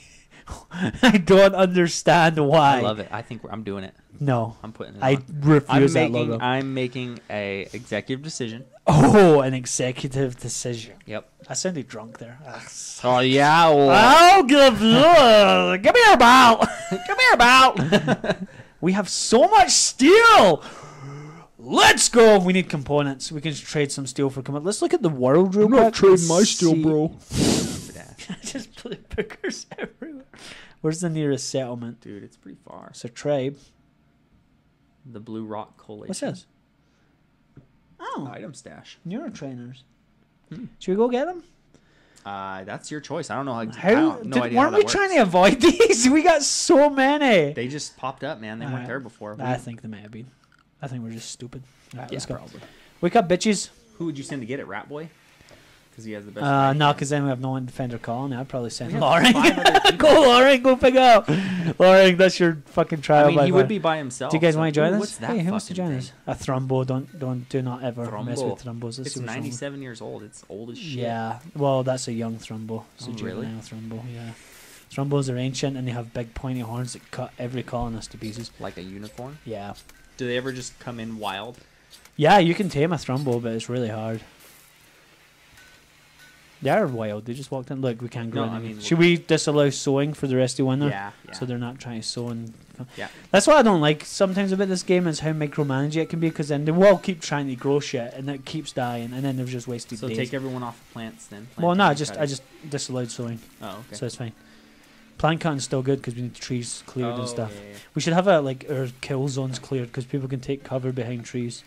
I don't understand why. I love it. I think I'm doing it. No, I'm putting it I on. refuse I'm that logo. I'm making a executive decision. oh, an executive decision. Yep. I sounded drunk there. Ugh. Oh yeah. I'll give you. Give me your bow. Give me your bow. we have so much steel. Let's go. We need components. We can trade some steel for components. Let's look at the world real quick. and see- Just put bookers everywhere. Where's the nearest settlement? Dude, it's pretty far. It's a tribe. The Blue Rock Coalition. What's this? Oh, Item stash. neurotrainers. Hmm. Should we go get them? Uh, that's your choice. I don't know how. I How? don't, no did, idea. Weren't that we trying to avoid these? We got so many. They just popped up, man. They weren't Alright. there before. I think they may have been. I think we're just stupid. All right, yeah, let's go. probably. Wake up, bitches. Who would you send to get it, Rat Boy? Because he has the best. Uh, no, because then we have no one to defend our calling. I'd probably send We have Lauren. five other people. go, Lauren. Go pick up. Lauren, that's your fucking trial. I mean, by he fire. would be by himself. Do you guys so- want to join us? What's that? hey, who wants to join us? A thrumbo. Don't don't do not ever mess with thrumbos. Let's It's see what's wrong with- 97 years old. It's old as shit. Yeah. Well, that's a young thrumbo. It's a Oh, really? juvenile thrumbo. Yeah. Thrumbos are ancient and they have big pointy horns that cut every colonist to pieces. Like a unicorn. Yeah. Do they ever just come in wild? Yeah, you can tame a Thrumbo, but it's really hard. They are wild. They just walked in. Look, we can't go No, in. I mean, Should we disallow sowing for the rest of winter? Yeah, yeah. So they're not trying to sow and. Yeah. That's what I don't like sometimes about this game is how micromanaged it can be because then they will keep trying to grow shit and it keeps dying and then they've just wasted so days. take everyone off the plants then. well, no, I just I just disallowed sowing, Oh, okay. so it's fine. Plant cutting's still good because we need trees cleared oh, and stuff. yeah, yeah. We should have a like our kill zones cleared because people can take cover behind trees.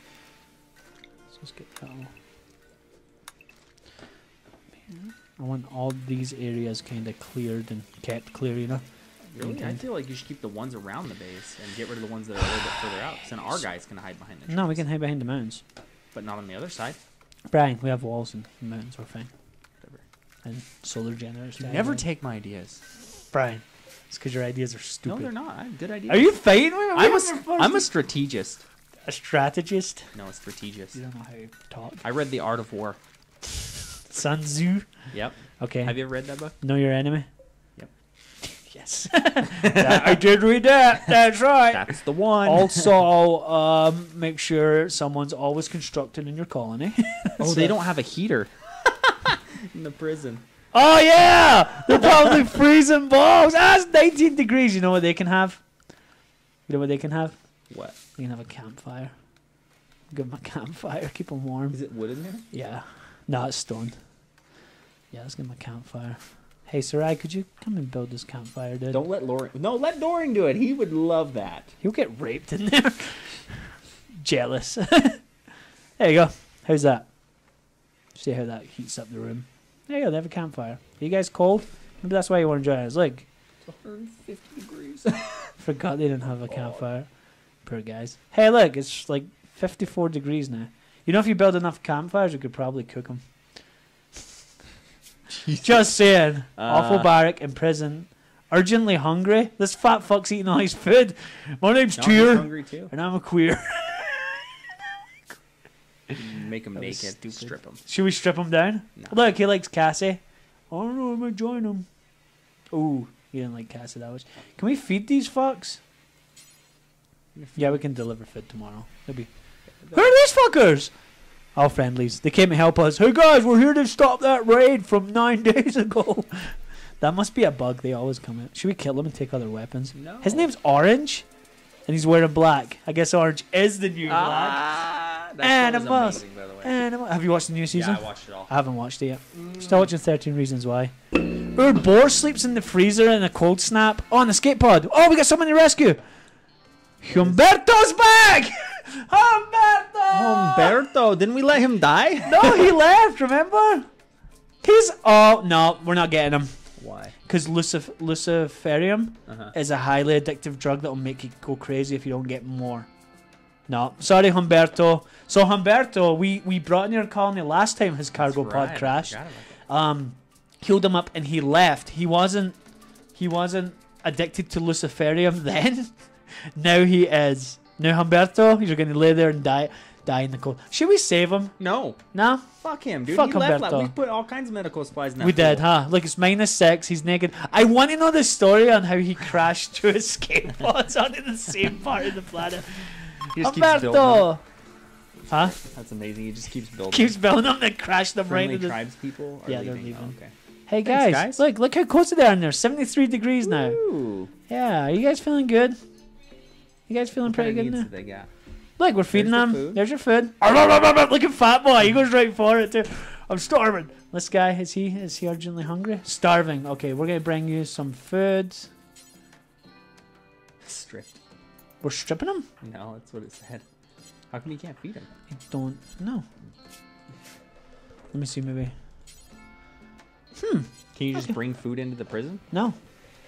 So let's get that. I want all these areas kind of cleared and kept clear, you know. Really? I feel like you should keep the ones around the base and get rid of the ones that are a little bit further out. 'cause then our guys can hide behind the No, we can hide behind the mountains. But not on the other side. Brian, we have walls and mountains. We're fine. Whatever. And solar generators. You never take my ideas. Brian. It's because your ideas are stupid. No, they're not. I have good ideas. Are you fighting with me? I'm a, We s- have first- I'm a strategist. a strategist. No, a strategist. You don't know how to talk. I read The Art of War. Sun Tzu. Yep. Okay. Have you ever read that book? Know your enemy? Yep. yes. That- I did read that. That's right. That's the one. also, um, make sure someone's always constructed in your colony. oh, they don't have a heater in the prison. oh yeah, they're probably freezing balls. That's 19 degrees. You know what they can have? You know what they can have? What? They can have a campfire. Give them a campfire. Keep them warm. Is it wood in there? Yeah. No, it's stone. Yeah, let's get my campfire. Hey, Sarai, could you come and build this campfire, dude? Don't let Loring. No, let Loring do it. He would love that. He'll get raped in there. Jealous. there you go. How's that? See how that heats up the room. There you go. They have a campfire. Are you guys cold? Maybe that's why you want to join us. Look, It's 150 degrees. forgot they didn't have a campfire. Poor guys. Hey, look, it's like 54 degrees now. You know, if you build enough campfires, we could probably cook them. Just saying. Awful Uh. barrack in prison. Urgently hungry. This fat fuck's eating all his food. My name's No, he's Tyr, hungry too. and I'm a queer. Make him That naked. Strip him. Should we strip him down? No. Look, he likes Cassie. I don't know, I might join him. Ooh, he didn't like Cassie that much. Can we feed these fucks? Yeah, we can deliver food tomorrow. They'll be. Who are these fuckers? All friendlies. They came to help us. Hey guys, we're here to stop that raid from nine days ago. that must be a bug. They always come in. Should we kill him and take other weapons? No. His name's Orange, and he's wearing black. I guess Orange is the new black. Ah, that And show was a amazing, by the way. Animal. Have you watched the new season? Yeah, I watched it all. I haven't watched it yet. Still watching 13 Reasons Why. Our boar sleeps in the freezer in a cold snap. Oh, on the escape pod. Oh, we got someone to rescue. Humberto's back! Humberto! Humberto, didn't we let him die? No, he left, remember? He's. Oh, no, we're not getting him. Why? Because lucif- luciferium Uh-huh. is a highly addictive drug that will make you go crazy if you don't get more. No, sorry, Humberto. So Humberto, we we brought in your colony last time his cargo That's pod right, crashed. forgot about that. Um, healed him up and he left. He wasn't he wasn't addicted to luciferium then. now he is. Now Humberto, you're gonna lay there and die die in the cold. Should we save him? No, No, fuck him, dude. Fuck he left. Like, Humberto. we put all kinds of medical supplies in that we did, huh? Look, it's minus six. He's naked. I want to know the story on how he crashed two escape pods onto the same part of the planet. He just keeps building them. Humberto, huh? That's amazing. He just keeps building. Keeps building them and crash them right Friendly into. the... tribes people. Are Yeah, they're leaving. leaving. Oh, okay. Hey Thanks, guys, guys. look, look how close they are in there. Seventy-three degrees now. Yeah, are you guys feeling good? You guys feeling pretty good now? they got? Look, we're feeding the them. food. There's your food. Look at Fat Boy. He goes right for it too. I'm starving. This guy is he is he urgently hungry? Starving. Okay, we're gonna bring you some food. Stripped. We're stripping him. No, that's what it said. How come you can't feed him? I don't know. Let me see. Maybe Hmm. Can you just Okay. bring food into the prison? no,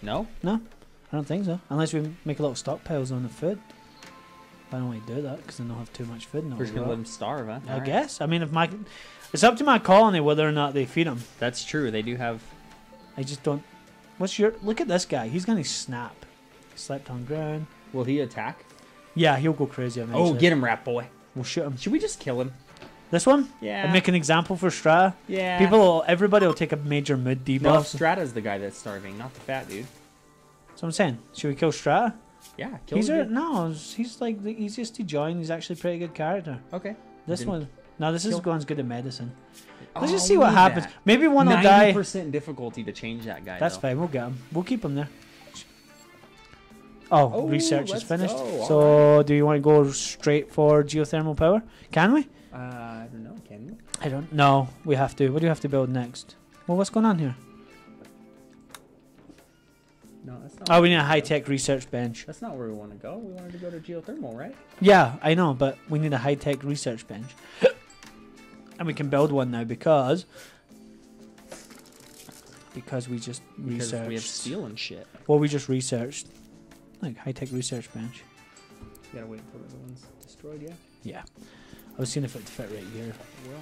No. no. I don't think so. Unless we make a lot of stockpiles on the food. I don't want to do that because then they'll have too much food. And We're just gonna let them starve, huh? I Alright. guess. I mean, if my, it's up to my colony whether or not they feed them. That's true. They do have. I just don't. What's your look at this guy? He's gonna snap. He slept on ground. Will he attack? Yeah, he'll go crazy. Eventually. Oh, get him, rat boy. We'll shoot him. Should we just kill him? This one. Yeah. And make an example for Strata. yeah. People, will, everybody will take a major mid debuff. No, That's Strata's the guy that's starving, not the fat dude. What I'm saying. Should we kill Strata? Yeah, kill He's him. a, no. He's like the easiest to join. He's actually a pretty good character. Okay. This Didn't- one. No, this is going good at medicine. Let's Oh, just see what happens. that. Maybe one will die. 90% difficulty to change that guy. That's though. fine. We'll get him. We'll keep him there. Oh, Oh, research is finished. go. So, do you want to go straight for geothermal power? Can we? Uh, I don't know. Can you? I don't. No, we have to. What do you have to build next? Well, what's going on here? No, that's not. Oh, we need a high tech research bench. That's not where we want to go. We wanted to go to geothermal, right? Yeah, I know, but we need a high tech research bench. and we can build one now because because we just Because researched. we have steel and shit. Well, we just researched like high tech research bench. You gotta wait until the one's destroyed, yeah. Yeah, I was seeing if it fit right here. Well.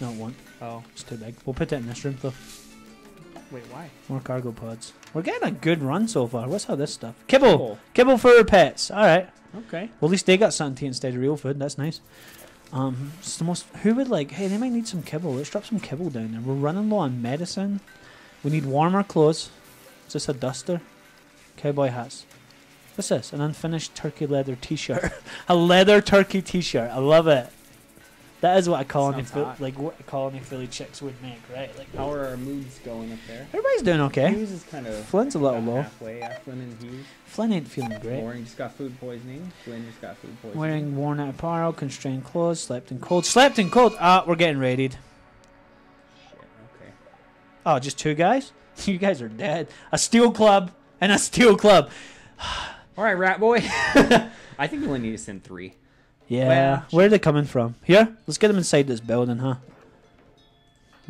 No, it won't. Oh, It's too big. We'll put it in this room though. Wait, why? More cargo pods. We're getting a good run so far. What's all this stuff? Kibble, Oh, kibble for pets. All right. okay. Well, at least they got something to eat instead of real food. That's nice. Um, it's the most. Who would like? Hey, they might need some kibble. Let's drop some kibble down there. We're running low on medicine. We need warmer clothes. Is this a duster? Cowboy hats. What's this? An unfinished turkey leather T-shirt. a leather turkey T-shirt. I love it. That is what a colony, Sounds like what a colony Philly chicks would make, right? Like How are our moods going up there? everybody's doing okay. Hughes is kind of Flynn's a little low. halfway. Yeah, Flynn and Hughes. Flynn ain't feeling great. Loring just got food poisoning. Flynn just got food poisoning. Wearing worn out apparel, constrained clothes, slept in cold. Slept in cold. Ah, we're getting raided. Shit. Okay. Oh, just two guys? You guys are dead. A steel club and a steel club. All right, rat boy. I think we only need to send three. Yeah. Where are they coming from? Here? Let's get them inside this building, huh?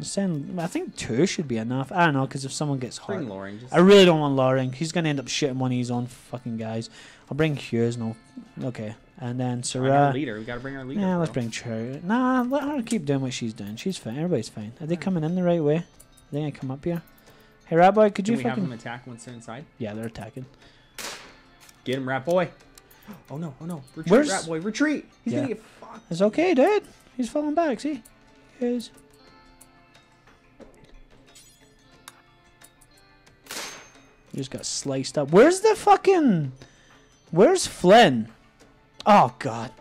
Send. I think two should be enough. I don't know, because if someone gets hurt. Loring. I really don't want Loring. He's going to end up shitting one of his own fucking guys. I'll bring Hughes. No. Okay. And then Find our Sarah. leader. We gotta bring our leader. Yeah, let's bro. bring Cherry. Nah, let her keep doing what she's doing. She's fine. Everybody's fine. Are they coming in the right way? Are they going to come up here? Hey, Rabbi, could Can you we have them attack once they're inside? Yeah, they're attacking. Get him, rat boy. Oh no! Oh no! Retreat, Where's- rat boy! Retreat! He's Yeah. gonna get fucked. It's okay, dude. He's falling back. See, he is. He just got sliced up. Where's the fucking? Where's Flynn? Oh god.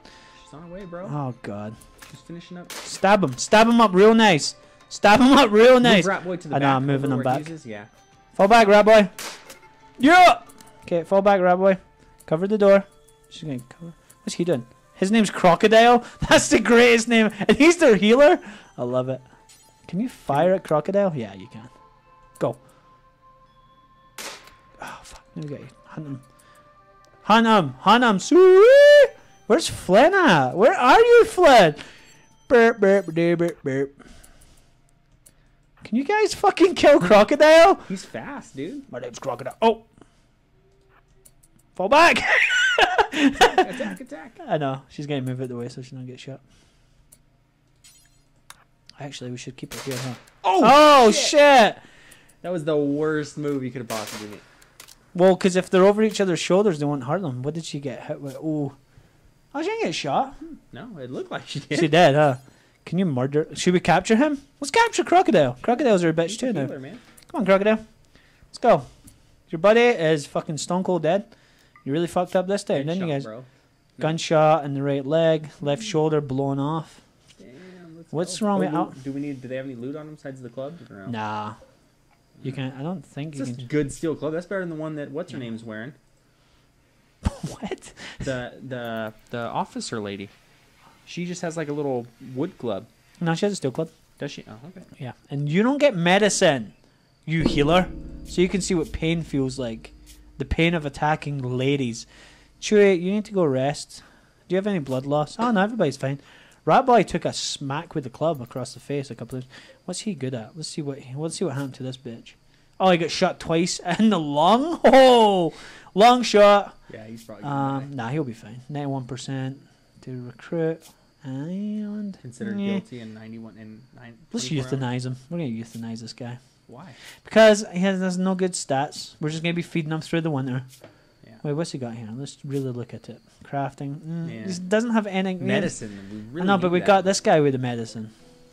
She's on her way, bro. Oh god. She's finishing up. Stab him. Stab him up real nice. Stab him up real nice. Move rat boy to the I know. I'm moving him back. Is. Yeah. Fall back, rat boy. Yeah. Okay, fall back, rat boy. Cover the door. She's gonna cover. What's he doing? His name's Crocodile. That's the greatest name, and he's their healer. I love it. Can you fire at Crocodile? Yeah, you can. Go. Oh fuck! Let me get you. Hunt him. Hunt him. Hunt him. Sweet. Where's Flynn at? Where are you, Flynn? Burp, burp, burp, burp, burp. Can you guys fucking kill Crocodile? He's fast, dude. My name's Crocodile. Oh! Fall back! attack! Attack! I know. She's going to move out the way so she don't get shot. Actually, we should keep her here, huh? Oh! Oh, shit! That was the worst move you could have possibly made. Well, because if they're over each other's shoulders, they won't hurt them. What did she get hit with? Oh. Oh, she didn't get shot. No, it looked like she did. She did, huh? Can you murder? Should we capture him? Let's capture Crocodile. Crocodiles are a bitch He's too a now. man. Come on, Crocodile. Let's go. Your buddy is fucking stone cold dead. You really fucked up this time, didn't you guys? Bro. Gunshot in the right leg, mm-hmm. left shoulder blown off. Damn, let's What's go. wrong Oh, with do- Al- Do we need? Do they have any loot on them besides the club? No? Nah. You mm. can. I don't think It's you just can. good steel club. That's better than the one that what's her name's wearing. what? The the the officer lady. She just has like a little wood club. No, she has a steel club. Does she? Oh, okay. Yeah, and you don't get medicine, you healer. So you can see what pain feels like. The pain of attacking ladies. Chewie, you need to go rest. Do you have any blood loss? Oh no, everybody's fine. Rat Boy took a smack with the club across the face a couple of. times. What's he good at? Let's see what. Let's see what happened to this bitch. Oh, he got shot twice in the lung. Oh, long shot. Yeah, he's probably. Um, nah, he'll be fine. Ninety-one percent to recruit, and considered yeah. guilty and ninety-one and nine. Let's 24 hours. euthanize him. We're gonna euthanize this guy Why? because he has, has no good stats. We're just gonna be feeding him through the winter. Yeah. Wait, what's he got here? Let's really look at it. Crafting. Mm, Yeah. He doesn't have any Medicine. We really know, but we've got this guy with the medicine.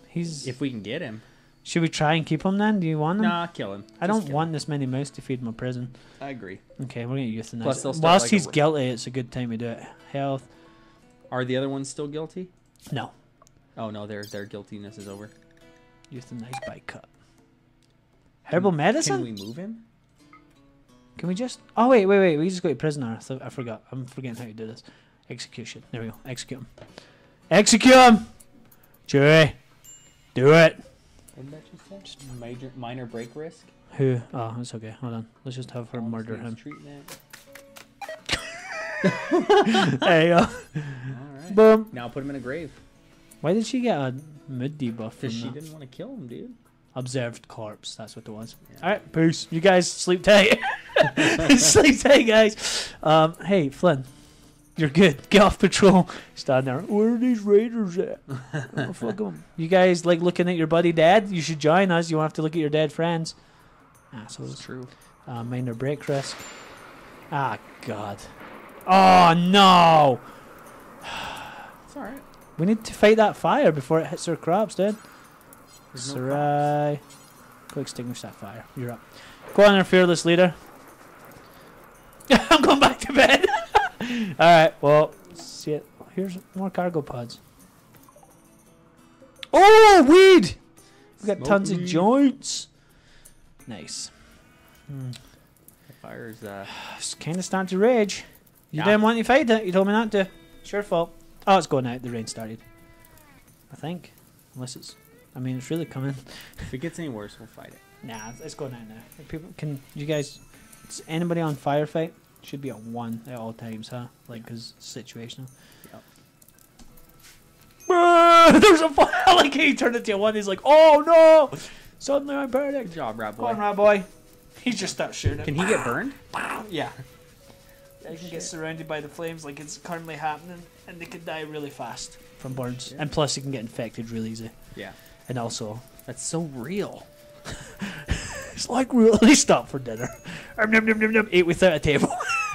He's. If we can get him. should we try and keep him then? Do you want him? Nah, kill him. I Just don't want this many mouse to feed my prison. I agree. Okay, we're gonna euthanize. Plus they'll Whilst like he's guilty, it's a good time to do it. Health. Are the other ones still guilty? No. Oh no, their their guiltiness is over. Euthanize by cut. Herbal medicine? Can we move him? Can we just? Oh wait, wait, wait. We just got a prisoner. I, forgot. I'm forgetting how to do this. Execution. There we go. Execute him. Execute him. Joey, do it. What did that just say? Major minor break risk. Who? Oh, it's okay. Hold on. Let's just have her murder him. Treatment. there you go. Right. Boom. Now put him in a grave Why did she get a mid debuff? because she that? didn't want to kill him, dude. Observed corpse. That's what it was. Yeah. All right, peace. You guys sleep tight. sleep tight, guys. Um, hey, Flynn, you're good. Get off patrol. Stand there. Where are these raiders at? oh, fuck 'em. You guys like looking at your buddy dad? You should join us. You won't have to look at your dead friends. Assholes. true. Uh, minor break risk. Ah, God. Oh no! It's all right. We need to fight that fire before it hits our crops, dude. There's no Sarai. Go extinguish that fire. You're up. Go on, our fearless leader. I'm going back to bed. All right. Well, see it. Here's more cargo pods. Oh, weed! We got tons of joints. Nice. Hmm. The fire's uh. It's kind of starting to rage. You Yeah. didn't want to fight it. You told me not to. It's your fault. Oh, it's going out. The rain started. I think. Unless it's. I mean, it's really coming. If it gets any worse, we'll fight it. Nah, it's- it's going down there. If People can you guys? Is anybody on firefight? Should be a one at all times, huh? Like, cause situational. Yep. There's a fire. like he turned it to a one. He's like, oh no! Suddenly I'm Good panicked. job, Rat Come on, Boy. rat boy. He just starts shooting. Can he get burned? Yeah. They can get surrounded by the flames like it's currently happening, and they could die really fast from burns. Yeah. And plus, you can get infected really easy. Yeah. And also, That's so real. it's like really stop for dinner. Um, num, num, num, num, Eat without a table.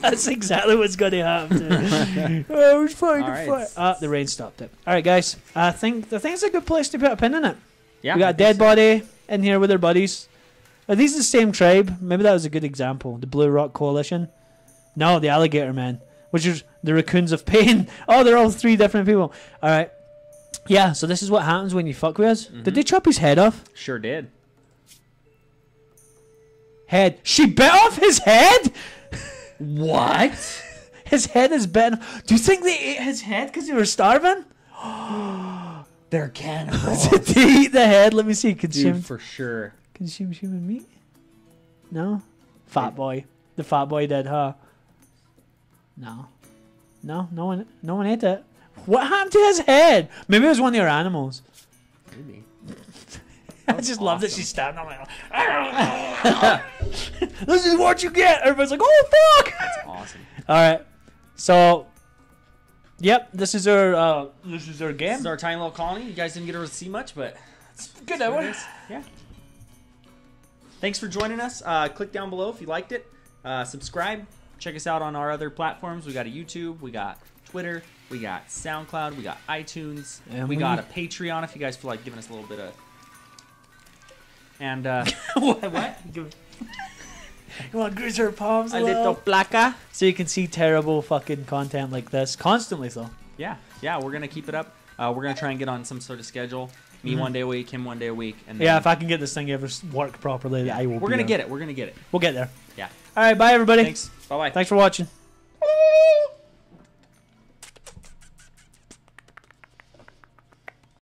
That's exactly what's going to happen. oh, I was All right, it's- Ah, the rain stopped it. All right, guys. I think I think it's a good place to put a pin in it. Yeah. we got a dead body in here with their buddies. Are these the same tribe? Maybe that was a good example. The Blue Rock Coalition. No, the Alligator Man, which is the Raccoons of Pain. Oh, they're all three different people. All right. Yeah, so this is what happens when you fuck with us. Did Mhm. they chop his head off? Sure did. Head. She bit off his head. What? His head is bitten. Do you think they ate his head because they were starving? They're cannibals. Did they eat the head? Let me see. Consume Dude, for sure. consume human meat. No. Fat boy. The fat boy did, huh? No. No, no one no one ate it. What happened to his head? Maybe it was one of your animals. Maybe. I just love that she's standing there like This is what you get. Everybody's like, oh fuck That's Awesome. Alright. So Yep, this is our uh this is our game. This is our tiny little colony. You guys didn't get to see much, but it's Good That is. Yeah. Thanks for joining us. Uh, click down below if you liked it. Uh, subscribe. Check us out on our other platforms. We got a YouTube. We got Twitter. We got SoundCloud. We got iTunes. And we we- got a Patreon if you guys feel like giving us a little bit of. And uh, what? what? You want to grease her palms a, a little placa. So you can see terrible fucking content like this constantly, though. Yeah, yeah, we're gonna keep it up. Uh, we're gonna try and get on some sort of schedule. Me Mhm. one day a week, him one day a week, and then Yeah, if I can get this thing ever work properly, I will. we're gonna there. get it. We're gonna get it. We'll get there. Yeah. All right, bye everybody. Thanks. Bye bye. Thanks for watching.